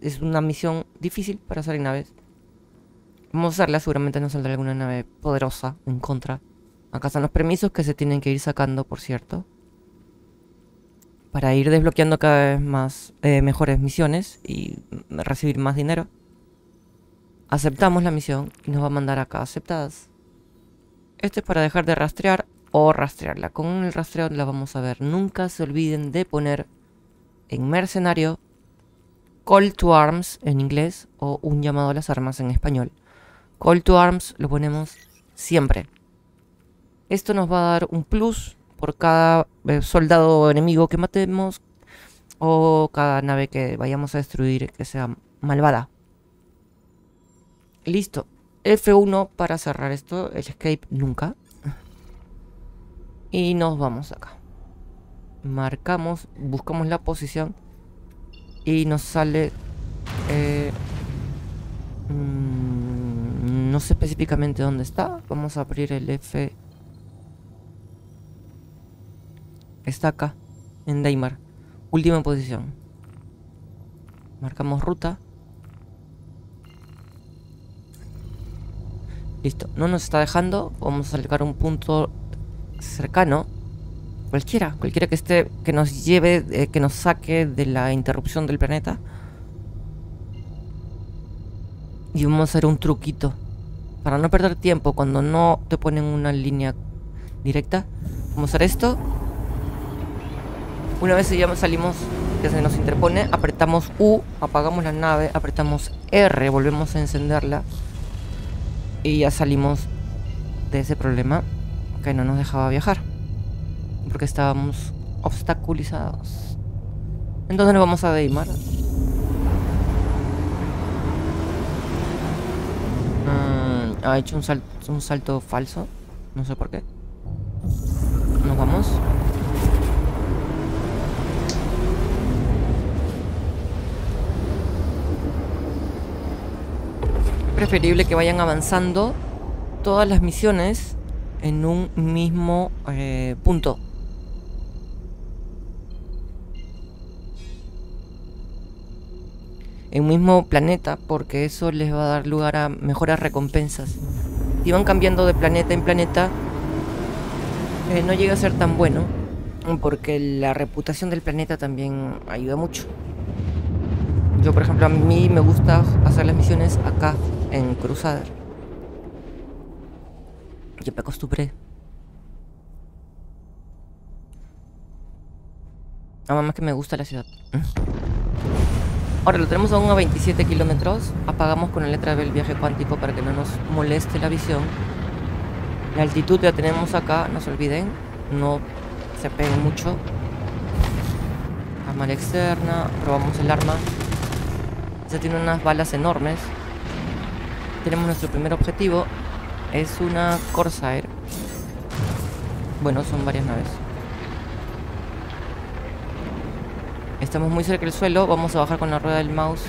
Es, una misión difícil para en naves. Vamos a hacerla, seguramente nos saldrá alguna nave poderosa en contra. Acá están los permisos que se tienen que ir sacando, por cierto. Para ir desbloqueando cada vez más eh, mejores misiones y recibir más dinero. Aceptamos la misión y nos va a mandar acá aceptadas. Este es para dejar de rastrear o rastrearla. Con el rastreo la vamos a ver. Nunca se olviden de poner en mercenario Call to Arms en inglés o un llamado a las armas en español. Call to Arms lo ponemos siempre. Esto nos va a dar un plus por cada eh, soldado enemigo que matemos o cada nave que vayamos a destruir que sea malvada. Listo. F1 para cerrar esto. El escape nunca. Y nos vamos acá. Marcamos, buscamos la posición. Y nos sale... Eh, mm, no sé específicamente dónde está. Vamos a abrir el F. Está acá, en Daimar. Última posición. Marcamos ruta. Listo, no nos está dejando. Vamos a sacar un punto cercano. Cualquiera, cualquiera que esté, que nos lleve, eh, que nos saque de la interrupción del planeta. Y vamos a hacer un truquito. Para no perder tiempo cuando no te ponen una línea directa. Vamos a hacer esto. Una vez ya salimos, que se nos interpone, apretamos U, apagamos la nave, apretamos R, volvemos a encenderla. Y ya salimos de ese problema no nos dejaba viajar. Porque estábamos obstaculizados. Entonces nos vamos a Deimar. Mm, ha hecho un, un salto falso. No sé por qué. Nos vamos. preferible que vayan avanzando todas las misiones en un mismo eh, punto. En un mismo planeta, porque eso les va a dar lugar a mejores recompensas. Si van cambiando de planeta en planeta, eh, no llega a ser tan bueno, porque la reputación del planeta también ayuda mucho. Yo, por ejemplo, a mí me gusta hacer las misiones acá, en Crusader. Ya me acostumbré. Nada más que me gusta la ciudad. Ahora lo tenemos aún a 27 kilómetros. Apagamos con la letra B el viaje cuántico para que no nos moleste la visión. La altitud ya tenemos acá, no se olviden. No se peguen mucho. Arma externa. Probamos el arma. Ya tiene unas balas enormes tenemos nuestro primer objetivo. Es una Corsair. Bueno, son varias naves. Estamos muy cerca del suelo. Vamos a bajar con la rueda del mouse.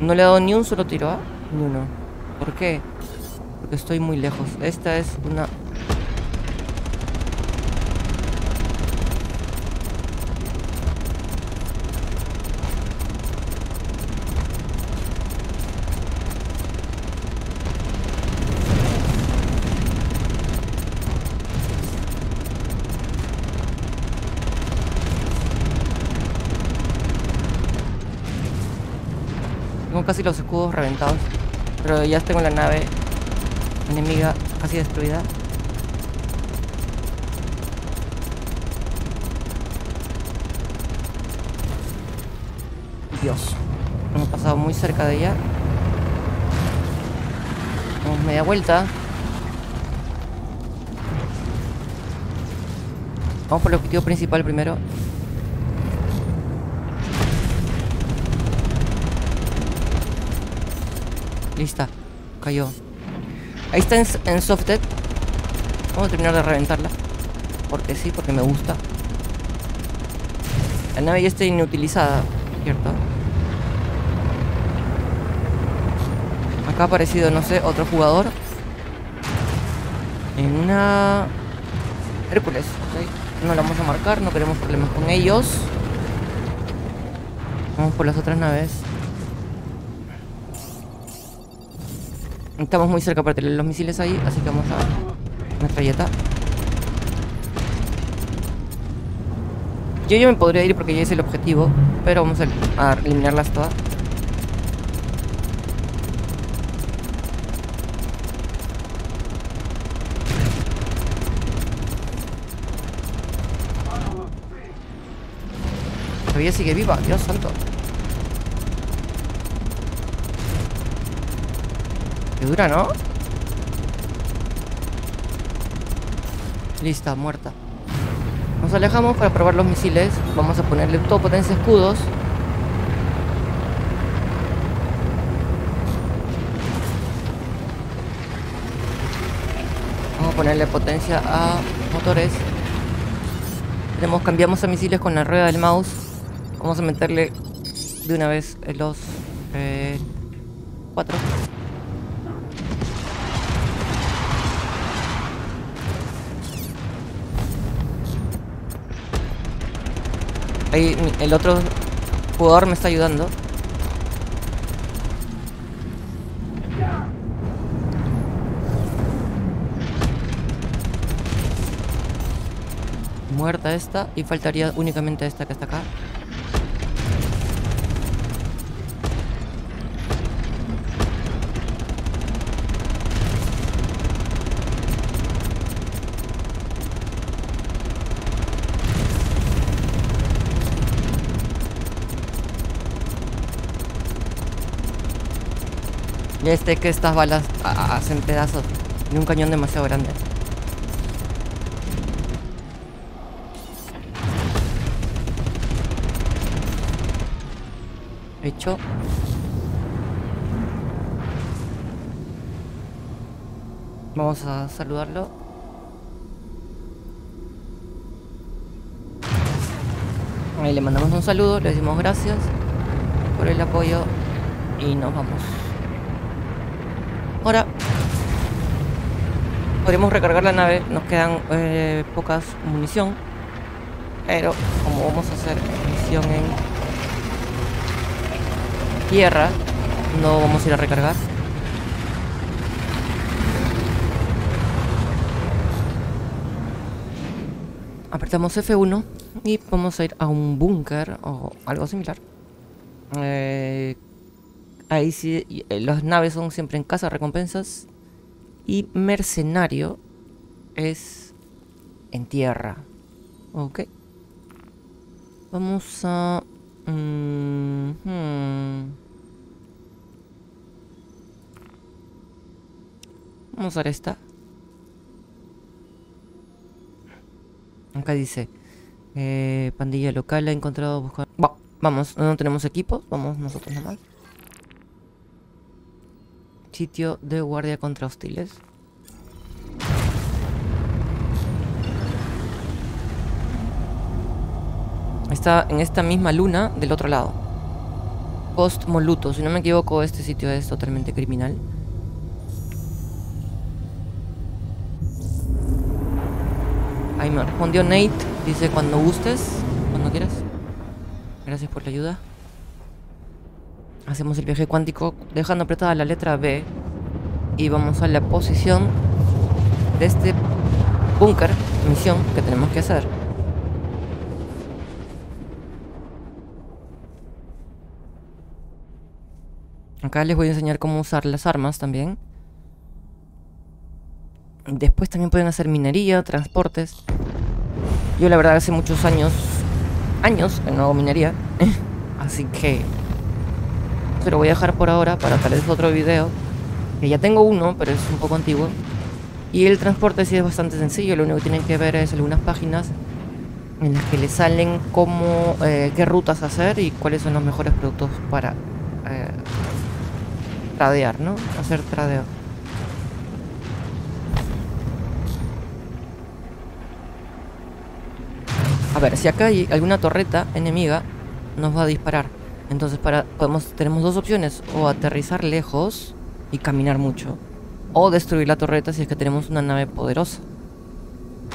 No le he dado ni un solo tiro, ¿ah? Ni uno. ¿Por qué? Porque estoy muy lejos. Esta es una casi los escudos reventados. Pero ya tengo la nave enemiga casi destruida. Dios. Hemos pasado muy cerca de ella. Damos media vuelta. Vamos por el objetivo principal primero. Lista. Cayó. Ahí está en, en Softed. Vamos a terminar de reventarla. Porque sí, porque me gusta. La nave ya está inutilizada, ¿cierto? Acá ha aparecido, no sé, otro jugador. En una... Hércules. No la vamos a marcar, no queremos problemas con ellos. Vamos por las otras naves. Estamos muy cerca para tener los misiles ahí, así que vamos a... Metralleta. Yo ya me podría ir porque ya es el objetivo, pero vamos a, a eliminarlas todas. Todavía sigue viva, Dios santo. ¿No? Lista, muerta. Nos alejamos para probar los misiles. Vamos a ponerle todo potencia escudos. Vamos a ponerle potencia a motores. Tenemos, cambiamos a misiles con la rueda del mouse. Vamos a meterle de una vez los eh, cuatro. Ahí el otro jugador me está ayudando. Muerta esta y faltaría únicamente esta que está acá. Este que estas balas ha- hacen pedazos de un cañón demasiado grande. Hecho. Vamos a saludarlo. Ahí le mandamos un saludo, le decimos gracias por el apoyo y nos vamos. Ahora podemos recargar la nave, nos quedan eh, pocas munición, pero como vamos a hacer misión en tierra, no vamos a ir a recargar. Apretamos F1 y vamos a ir a un búnker o algo similar. Eh, ahí sí, eh, las naves son siempre en casa recompensas. Y mercenario es en tierra. Ok. Vamos a... mm. Vamos a usar esta. Acá dice... eh, pandilla local ha encontrado buscar... Va, vamos, no tenemos equipos. Vamos nosotros nomás. Sitio de guardia contra hostiles. Está en esta misma luna del otro lado. Post Moluto. Si no me equivoco, este sitio es totalmente criminal. Ahí me respondió Nate. Dice cuando gustes, cuando quieras. Gracias por la ayuda. Hacemos el viaje cuántico dejando apretada la letra B. Y vamos a la posición de este búnker, misión que tenemos que hacer. Acá les voy a enseñar cómo usar las armas también. Después también pueden hacer minería, transportes. Yo la verdad hace muchos años, años que no hago minería. Así que se lo voy a dejar por ahora para tal vez otro video. Que ya tengo uno, pero es un poco antiguo. Y el transporte sí es bastante sencillo. Lo único que tienen que ver es algunas páginas en las que les salen cómo, eh, qué rutas hacer y cuáles son los mejores productos para eh, tradear, ¿no? Hacer tradeo. A ver, si acá hay alguna torreta enemiga, nos va a disparar. Entonces podemos tenemos dos opciones, o aterrizar lejos y caminar mucho, o destruir la torreta si es que tenemos una nave poderosa.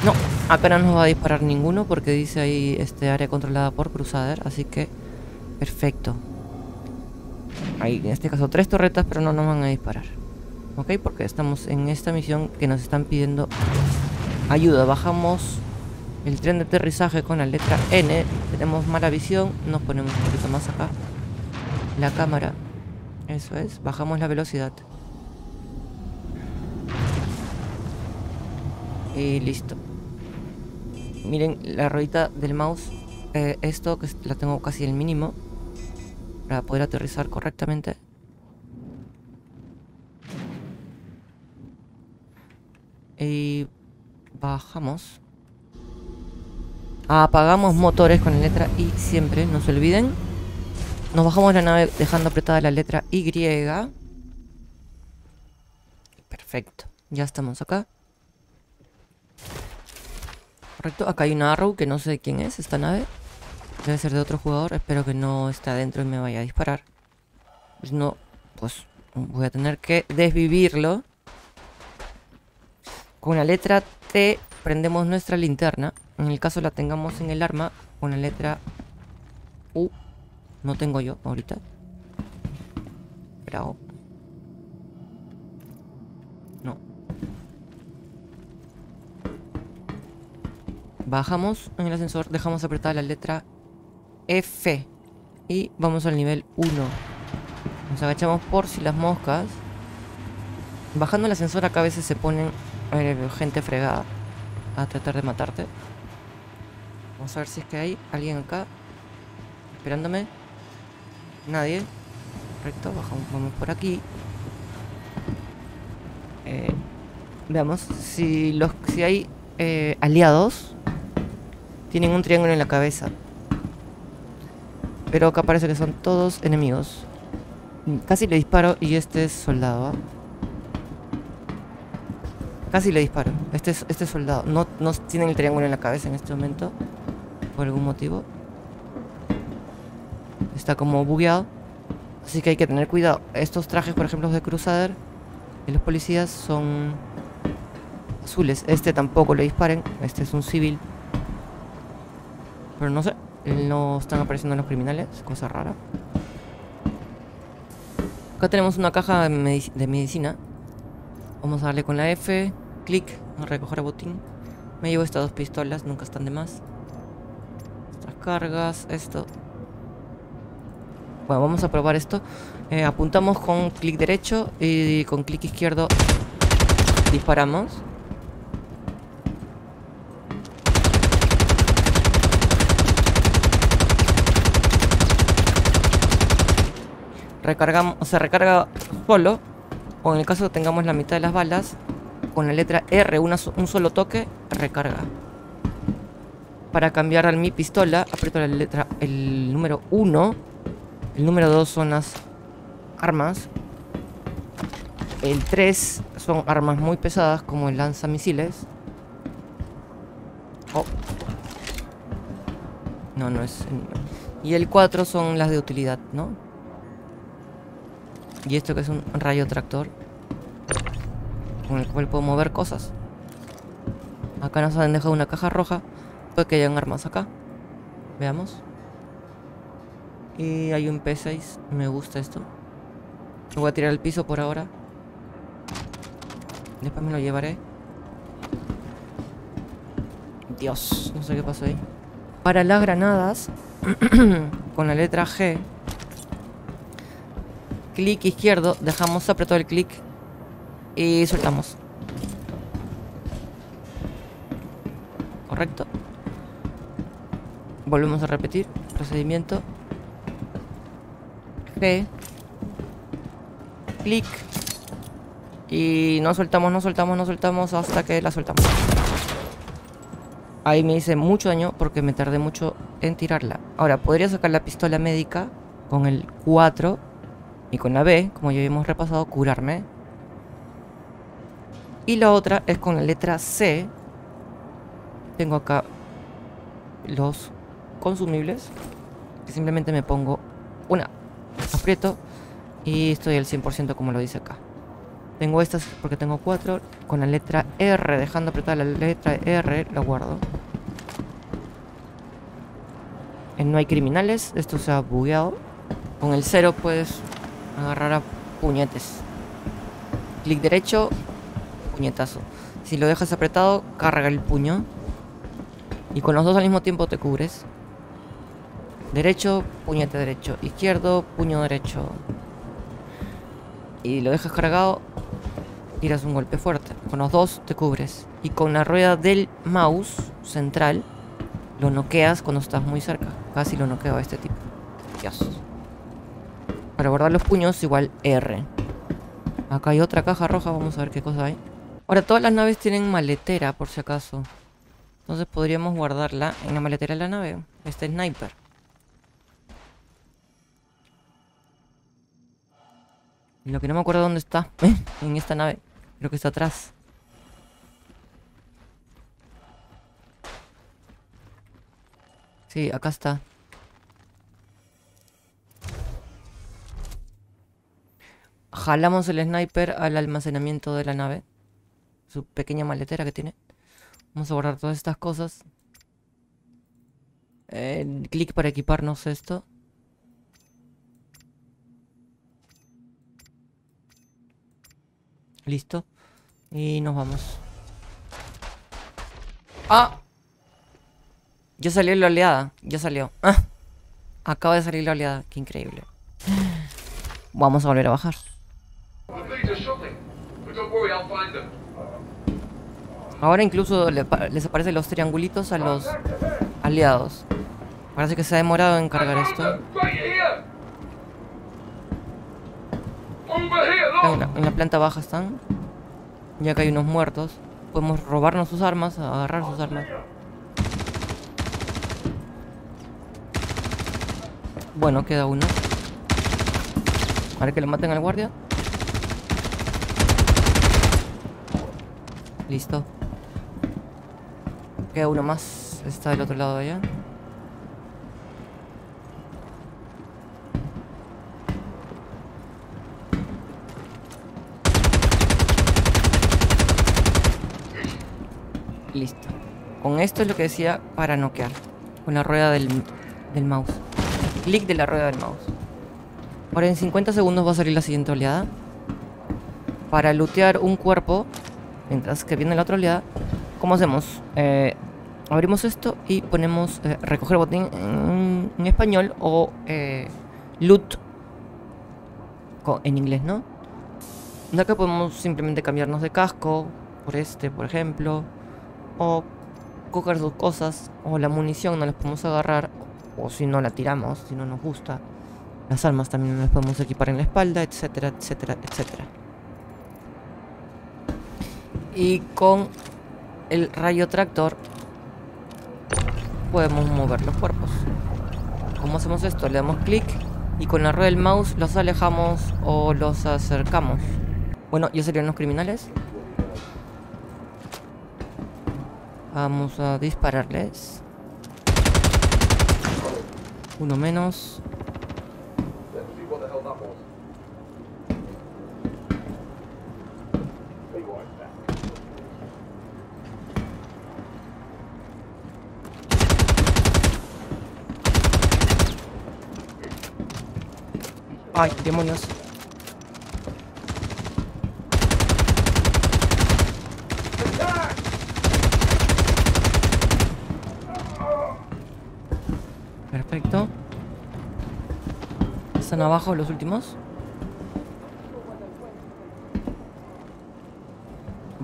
No, no nos va a disparar ninguno porque dice ahí este área controlada por Crusader, así que perfecto. Hay en este caso tres torretas, pero no nos van a disparar. ¿Ok? Porque estamos en esta misión que nos están pidiendo ayuda. Bajamos el tren de aterrizaje con la letra N. Tenemos mala visión. Nos ponemos un poquito más acá. La cámara. Eso es. Bajamos la velocidad. Y listo. Miren la ruedita del mouse. Eh, esto que la tengo casi el mínimo. Para poder aterrizar correctamente. Y bajamos. Apagamos motores con la letra I siempre, no se olviden. Nos bajamos la nave dejando apretada la letra Y. Perfecto, ya estamos acá. Correcto, acá hay una Arrow que no sé quién es esta nave. Debe ser de otro jugador, espero que no esté adentro y me vaya a disparar. Pues no, pues voy a tener que desvivirlo. Con la letra T prendemos nuestra linterna. En el caso la tengamos en el arma, con la letra U. No tengo yo ahorita. Bravo. No. Bajamos en el ascensor, dejamos apretada la letra F. Y vamos al nivel 1. Nos agachamos por si las moscas. Bajando el ascensor acá a veces se ponen eh, gente fregada a tratar de matarte. Vamos a ver si es que hay alguien acá esperándome. Nadie. Correcto, bajamos vamos por aquí. Eh, veamos si los si hay eh, aliados tienen un triángulo en la cabeza. Pero acá parece que son todos enemigos. Casi le disparo y este es soldado. ¿ah? Casi le disparo. Este es, este soldado. No, no tienen el triángulo en la cabeza en este momento. Por algún motivo. Está como bugueado. Así que hay que tener cuidado. Estos trajes, por ejemplo, de Crusader, de los policías, son azules. Este tampoco le disparen. Este es un civil. Pero no sé. No están apareciendo los criminales. Cosa rara. Acá tenemos una caja de, medicina. Vamos a darle con la F. Clic. Recoger botín. Me llevo estas dos pistolas. Nunca están de más. Cargas. Esto. Bueno, vamos a probar esto. Eh, apuntamos con clic derecho y con clic izquierdo disparamos. recargamos, se recarga solo, o en el caso que tengamos la mitad de las balas, con la letra R, un solo toque, recarga. Para cambiar a mi pistola, aprieto la letra, el número 1. El número 2 son las armas. El 3 son armas muy pesadas, como el lanzamisiles. Oh. No, no es... Y el 4 son las de utilidad, ¿no? Y esto que es un rayo tractor Con el cual puedo mover cosas Acá nos han dejado una caja roja Puede que hayan armas acá. Veamos. Y hay un P6 Me gusta esto. Lo voy a tirar al piso por ahora. Después me lo llevaré. Dios, no sé qué pasó ahí. Para las granadas Con la letra G clic izquierdo, dejamos apretado el clic y soltamos. Correcto. Volvemos a repetir. Procedimiento. G. Clic. Y no soltamos, no soltamos, no soltamos hasta que la soltamos. Ahí me hice mucho daño porque me tardé mucho en tirarla. Ahora, podría sacar la pistola médica con el 4 y con la B, como ya habíamos repasado, curarme. Y la otra es con la letra C. Tengo acá los consumibles. Que simplemente me pongo una, aprieto y estoy al 100% como lo dice acá. Tengo estas porque tengo cuatro. Con la letra R, dejando apretada la letra R, la guardo. No hay criminales, esto se ha bugueado. Con el 0 puedes agarrar a puñetes. Clic derecho, puñetazo. Si lo dejas apretado, carga el puño. Y con los dos al mismo tiempo te cubres. Derecho, puñete derecho. Izquierdo, puño derecho. Y lo dejas cargado, tiras un golpe fuerte. Con los dos te cubres. Y con la rueda del mouse central, lo noqueas cuando estás muy cerca. Casi lo noqueo a este tipo. Dios. Para guardar los puños, igual R. Acá hay otra caja roja, vamos a ver qué cosa hay. Ahora, todas las naves tienen maletera, por si acaso. Entonces podríamos guardarla en la maletera de la nave. Este sniper. Lo que no me acuerdo dónde está. en esta nave. Creo que está atrás. Sí, acá está. Jalamos el sniper al almacenamiento de la nave. Su pequeña maletera que tiene. Vamos a guardar todas estas cosas. Eh, clic para equiparnos esto. Listo. Y nos vamos. ¡Ah! Ya salió la oleada. Ya salió. ¡Ah! Acaba de salir la oleada. Qué increíble. Vamos a volver a bajar. Ahora incluso les aparecen los triangulitos a los aliados. Parece que se ha demorado en cargar esto. En la, planta baja están. Ya que hay unos muertos. Podemos robarnos sus armas, agarrar sus armas. Bueno, queda uno. A ver que lo maten al guardia. Listo. Queda uno más. Está del otro lado de allá. Listo. Con esto es lo que decía para noquear. Con la rueda del, del mouse. Clic de la rueda del mouse. Ahora en 50 segundos va a salir la siguiente oleada. Para lootear un cuerpo, mientras que viene la otra oleada, ¿cómo hacemos? Eh, abrimos esto y ponemos eh, recoger botín en, español o eh, loot en inglés, ¿no? Acá podemos simplemente cambiarnos de casco por este, por ejemplo o coger sus cosas o la munición no las podemos agarrar o si no la tiramos, si no nos gusta. Las armas también no las podemos equipar en la espalda, etcétera, etcétera, etcétera. Y con el rayo tractor podemos mover los cuerpos. ¿Cómo hacemos esto? Le damos clic y con la rueda del mouse los alejamos o los acercamos. Bueno, ya serían los criminales. Vamos a dispararles. Uno menos. Ay, demonios. abajo los últimos.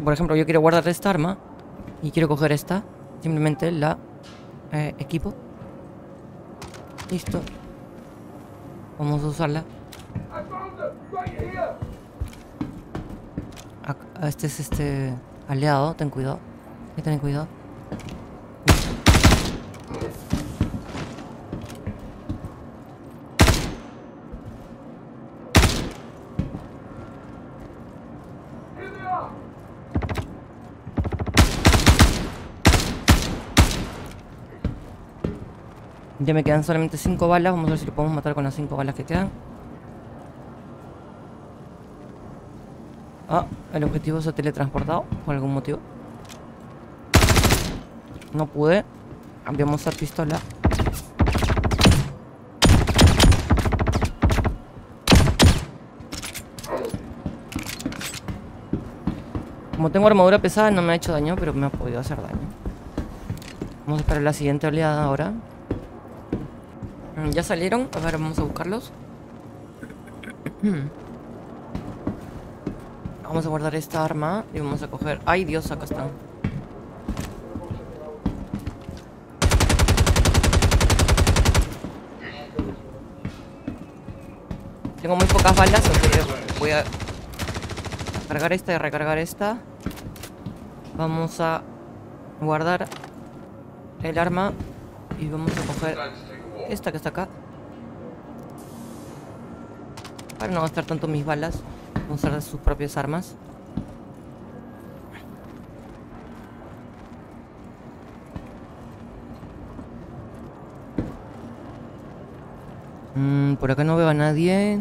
Por ejemplo, yo quiero guardar esta arma y quiero coger esta. Simplemente la eh, equipo. Listo. Vamos a usarla. Este es este aliado, ten cuidado. Hay que tener cuidado. Ya me quedan solamente 5 balas. Vamos a ver si lo podemos matar con las 5 balas que quedan. Ah, el objetivo se ha teletransportado por algún motivo. No pude. Cambiamos a pistola. Como tengo armadura pesada no me ha hecho daño, pero me ha podido hacer daño. Vamos a esperar la siguiente oleada ahora. Mm, ya salieron. A ver, vamos a buscarlos. Vamos a guardar esta arma y vamos a coger... ¡Ay, Dios! Acá están. Tengo muy pocas balas, voy a cargar esta y recargar esta. Vamos a guardar el arma y vamos a coger esta que está acá. Para no gastar tanto mis balas. Usar sus propias armas. Mm, por acá no veo a nadie.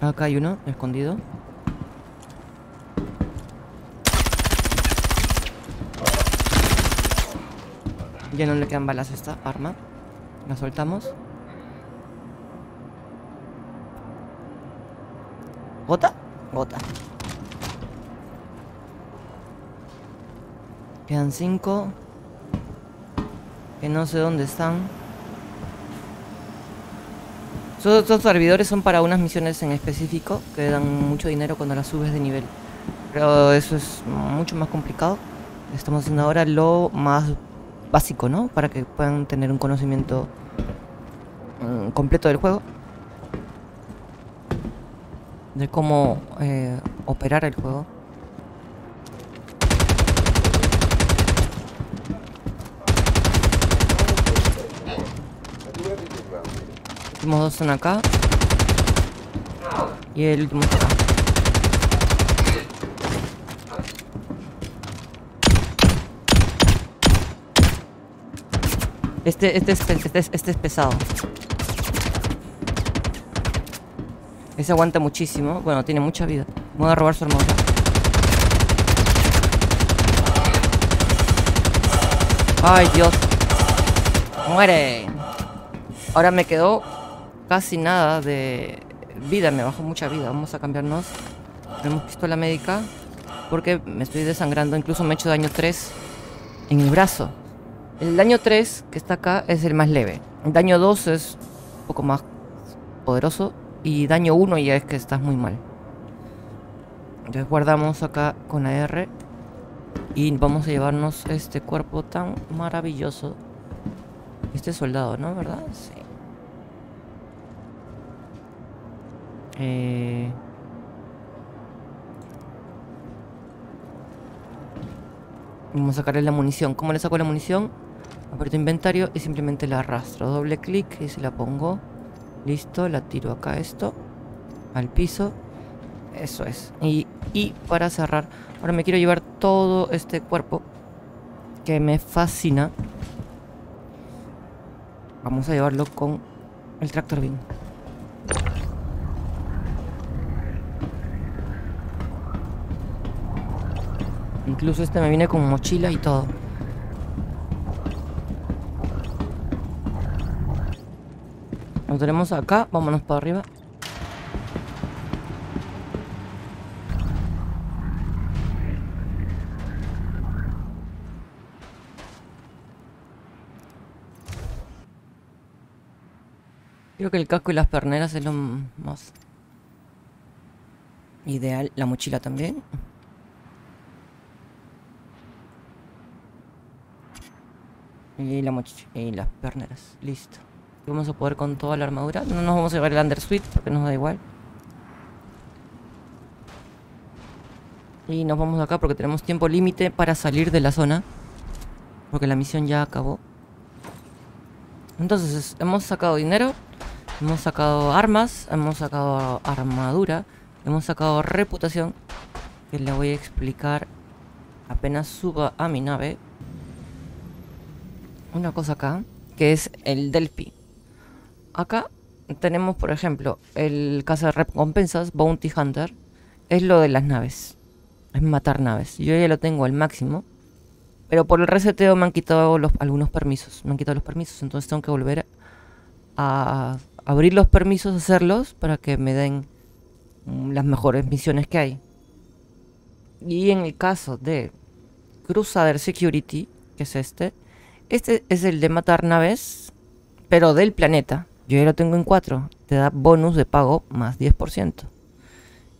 Acá hay uno, escondido. Ya no le quedan balas a esta arma. La soltamos. ¿Gota? Gota. Quedan cinco. Que no sé dónde están. Estos servidores son para unas misiones en específico que dan mucho dinero cuando las subes de nivel. Pero eso es mucho más complicado. Estamos haciendo ahora lo más básico, ¿no? Para que puedan tener un conocimiento mm, completo del juego. De cómo eh, operar el juego. Últimos dos están acá. Y el último está acá. Este, este, es, este, este es pesado. Ese aguanta muchísimo. Bueno, tiene mucha vida. Voy a robar su armadura. Ay, Dios. Muere. Ahora me quedó casi nada de vida. Me bajó mucha vida. Vamos a cambiarnos. Tenemos pistola médica. Porque me estoy desangrando. Incluso me he hecho daño 3 en el brazo. El daño 3, que está acá, es el más leve. El daño 2 es un poco más poderoso. Y daño 1 ya es que estás muy mal. Entonces guardamos acá con la R. Y vamos a llevarnos este cuerpo tan maravilloso. Este soldado, ¿no? ¿Verdad? Sí. Eh... Vamos a sacarle la munición. ¿Cómo le saco la munición? Aprieto inventario y simplemente la arrastro. Doble clic y se la pongo. Listo, la tiro acá esto. Al piso. Eso es. Y, y para cerrar, ahora me quiero llevar todo este cuerpo que me fascina. Vamos a llevarlo con el tractor beam. Incluso este me viene con mochila y todo. Lo tenemos acá, vámonos para arriba Creo que el casco y las perneras es lo más ideal. La mochila también. Y la mochila. Y las perneras. Listo. Vamos a poder con toda la armadura. No nos vamos a llevar el undersuite porque nos da igual. Y nos vamos acá porque tenemos tiempo límite para salir de la zona. Porque la misión ya acabó. Entonces, hemos sacado dinero. Hemos sacado armas. Hemos sacado armadura. Hemos sacado reputación. Que le voy a explicar apenas suba a mi nave. Una cosa acá. Que es el Delphi. Acá tenemos, por ejemplo, el caza de recompensas, Bounty Hunter. Es lo de las naves. Es matar naves. Yo ya lo tengo al máximo. Pero por el reseteo me han quitado los, algunos permisos. Me han quitado los permisos. Entonces tengo que volver a abrir los permisos, hacerlos para que me den mm, las mejores misiones que hay. Y en el caso de Crusader Security, que es este, este es el de matar naves, pero del planeta. Yo ya lo tengo en 4. Te da bonus de pago más 10%.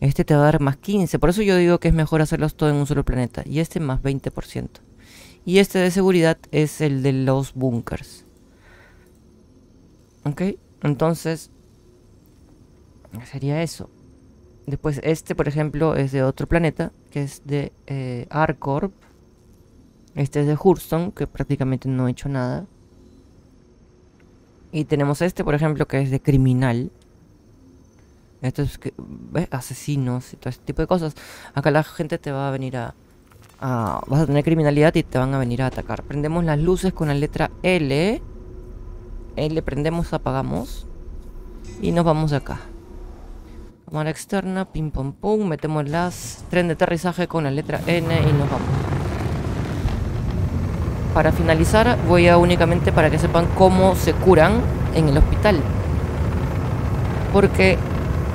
Este te va a dar más 15. Por eso yo digo que es mejor hacerlos todo en un solo planeta. Y este más 20%. Y este de seguridad es el de los bunkers. Ok. Entonces. Sería eso. Después este, por ejemplo, es de otro planeta. Que es de eh, Arcorp. Este es de Hurston. Que prácticamente no he hecho nada. Y tenemos este, por ejemplo, que es de criminal. Esto es que, asesinos y todo este tipo de cosas. Acá la gente te va a venir a, a, Vas a tener criminalidad y te van a venir a atacar. Prendemos las luces con la letra L. L prendemos, apagamos. Y nos vamos acá. Cámara externa, pim pum pum. Metemos las tren de aterrizaje con la letra N y nos vamos. Para finalizar, voy a únicamente para que sepan cómo se curan en el hospital. Porque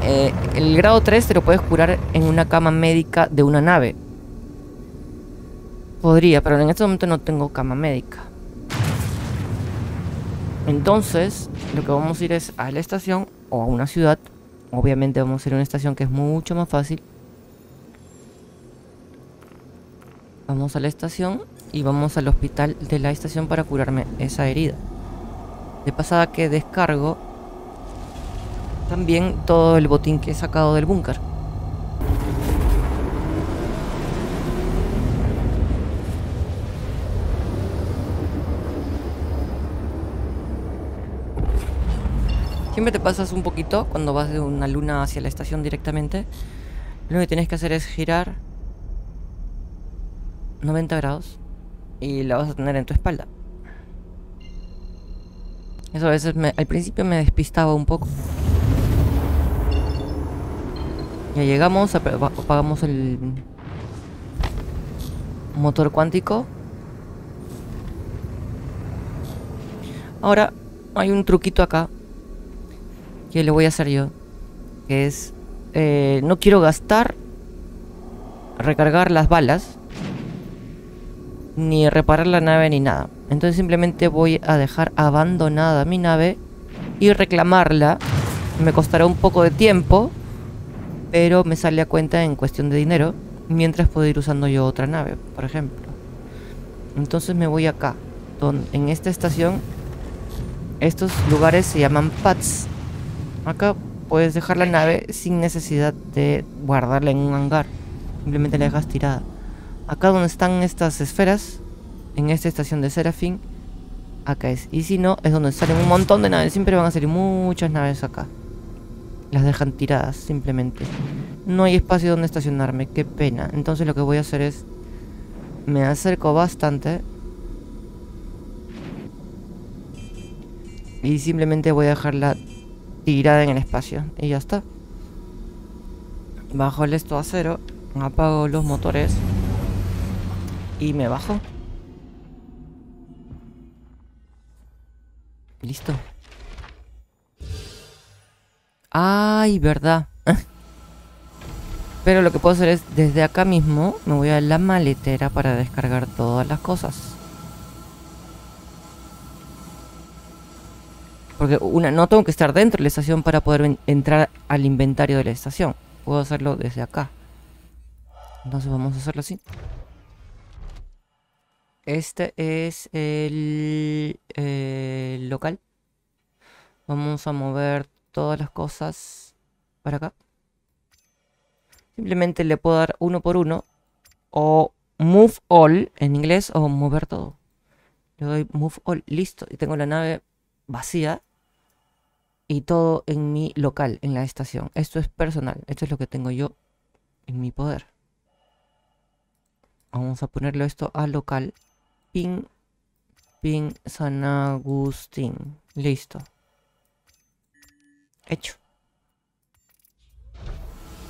eh, el grado 3 te lo puedes curar en una cama médica de una nave. Podría, pero en este momento no tengo cama médica. Entonces, lo que vamos a ir es a la estación o a una ciudad. Obviamente vamos a ir a una estación que es mucho más fácil. Vamos a la estación y vamos al hospital de la estación para curarme esa herida. De pasada que descargo también todo el botín que he sacado del búnker. Siempre te pasas un poquito cuando vas de una luna hacia la estación directamente. Lo que tienes que hacer es girar 90 grados y la vas a tener en tu espalda. Eso a veces al principio me despistaba un poco. Ya llegamos, apagamos el motor cuántico. Ahora hay un truquito acá que le voy a hacer yo. Que es, eh, no quiero gastar, recargar las balas, ni reparar la nave ni nada. Entonces simplemente voy a dejar abandonada mi nave y reclamarla. Me costará un poco de tiempo, pero me sale a cuenta en cuestión de dinero, mientras puedo ir usando yo otra nave, por ejemplo. Entonces me voy acá, en esta estación, estos lugares se llaman pads. Acá puedes dejar la nave sin necesidad de guardarla en un hangar, simplemente la dejas tirada. Acá donde están estas esferas, en esta estación de Serafín, acá es. Y si no, es donde salen un montón de naves. Siempre van a salir muchas naves acá. Las dejan tiradas, simplemente. No hay espacio donde estacionarme, qué pena. Entonces lo que voy a hacer es... Me acerco bastante. Y simplemente voy a dejarla tirada en el espacio. Y ya está. Bajo el esto a cero. Apago los motores. Y me bajo. Listo. Ay, verdad. Pero lo que puedo hacer es, desde acá mismo, me voy a la maletera para descargar todas las cosas. Porque una, no tengo que estar dentro de la estación para poder entrar al inventario de la estación. Puedo hacerlo desde acá. Entonces vamos a hacerlo así. Este es el, el local. Vamos a mover todas las cosas para acá. Simplemente le puedo dar uno por uno. O move all en inglés o mover todo. Le doy move all. Listo. Y tengo la nave vacía. Y todo en mi local, en la estación. Esto es personal. Esto es lo que tengo yo en mi poder. Vamos a ponerlo esto a local. Ping. Ping San Agustín. Listo. Hecho.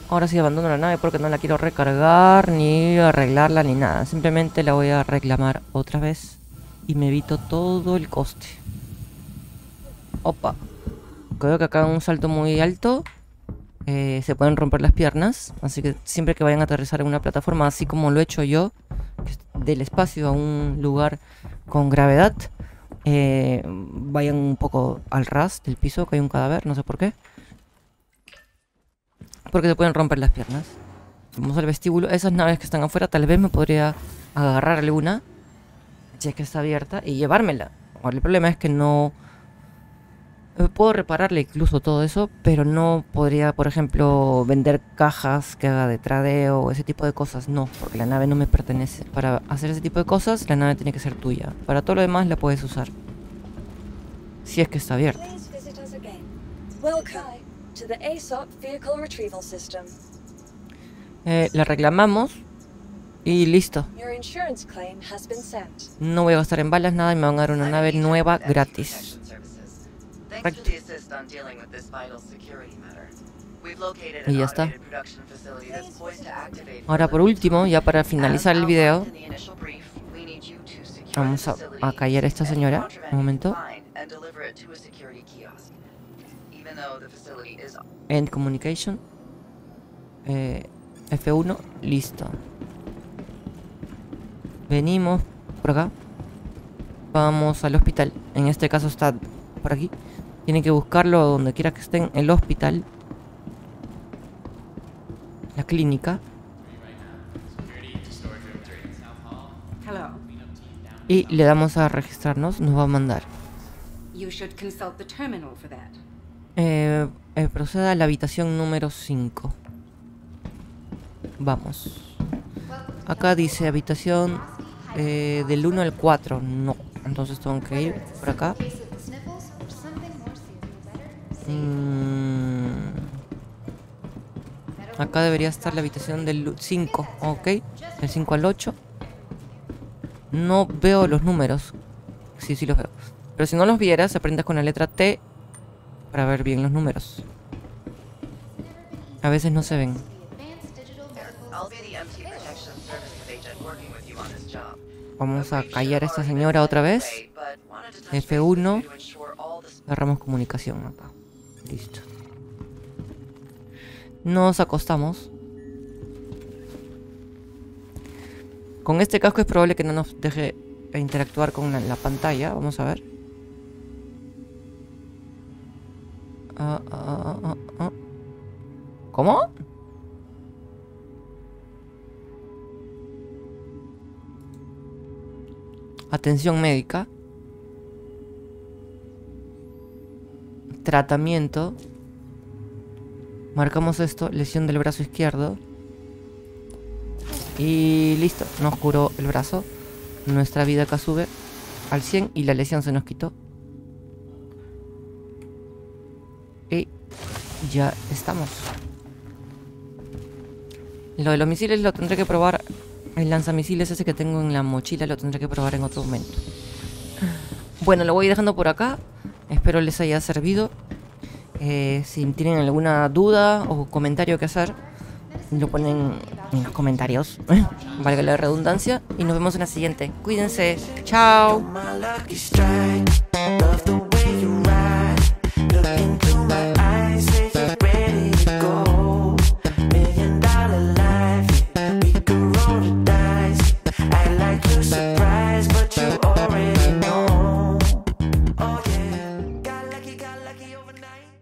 Ahora sí abandono la nave porque no la quiero recargar, ni arreglarla, ni nada. Simplemente la voy a reclamar otra vez. Y me evito todo el coste. Opa. Creo que acá un salto muy alto eh, se pueden romper las piernas. Así que siempre que vayan a aterrizar en una plataforma, así como lo he hecho yo, del espacio a un lugar con gravedad, eh, vayan un poco al ras del piso, que hay un cadáver, no sé por qué. Porque se pueden romper las piernas. Vamos al vestíbulo. Esas naves que están afuera, tal vez me podría agarrar alguna, si es que está abierta, y llevármela. el problema es que no puedo repararle incluso todo eso, pero no podría, por ejemplo, vender cajas que haga de tradeo o ese tipo de cosas. No, porque la nave no me pertenece. Para hacer ese tipo de cosas, la nave tiene que ser tuya. Para todo lo demás la puedes usar. Si es que está abierta. Eh, la reclamamos y listo. No voy a gastar en balas nada y me van a dar una nave nueva gratis. Y ya está. Ahora por último, ya para finalizar el video, vamos a, a callar a esta señora. Un momento. End communication. Eh, F1, listo. Venimos por acá. Vamos al hospital. En este caso está por aquí. Tienen que buscarlo donde quiera que estén. El hospital. La clínica. Y le damos a registrarnos. Nos va a mandar. Eh, eh, proceda a la habitación número 5. Vamos. Acá dice habitación eh, del 1 al 4. No. Entonces tengo que ir por acá. Mm. Acá debería estar la habitación del 5, ok. Del 5 al 8. No veo los números. Sí, sí los veo. Pero si no los vieras, aprendes con la letra T para ver bien los números. A veces no se ven. Vamos a callar a esta señora otra vez. F1. Agarramos comunicación acá. Listo. Nos acostamos. Con este casco es probable que no nos deje interactuar con la, pantalla. Vamos a ver. Ah, ah, ah, ¿Cómo? Atención médica. Tratamiento. Marcamos esto, lesión del brazo izquierdo. Y listo, nos curó el brazo. Nuestra vida acá sube al 100 y la lesión se nos quitó. Y ya estamos. Lo de los misiles lo tendré que probar. El lanzamisiles ese que tengo en la mochila lo tendré que probar en otro momento. Bueno, lo voy dejando por acá. Espero les haya servido. Eh, si tienen alguna duda o comentario que hacer, lo ponen en los comentarios. Valga la redundancia. Y nos vemos en la siguiente. Cuídense. Chao.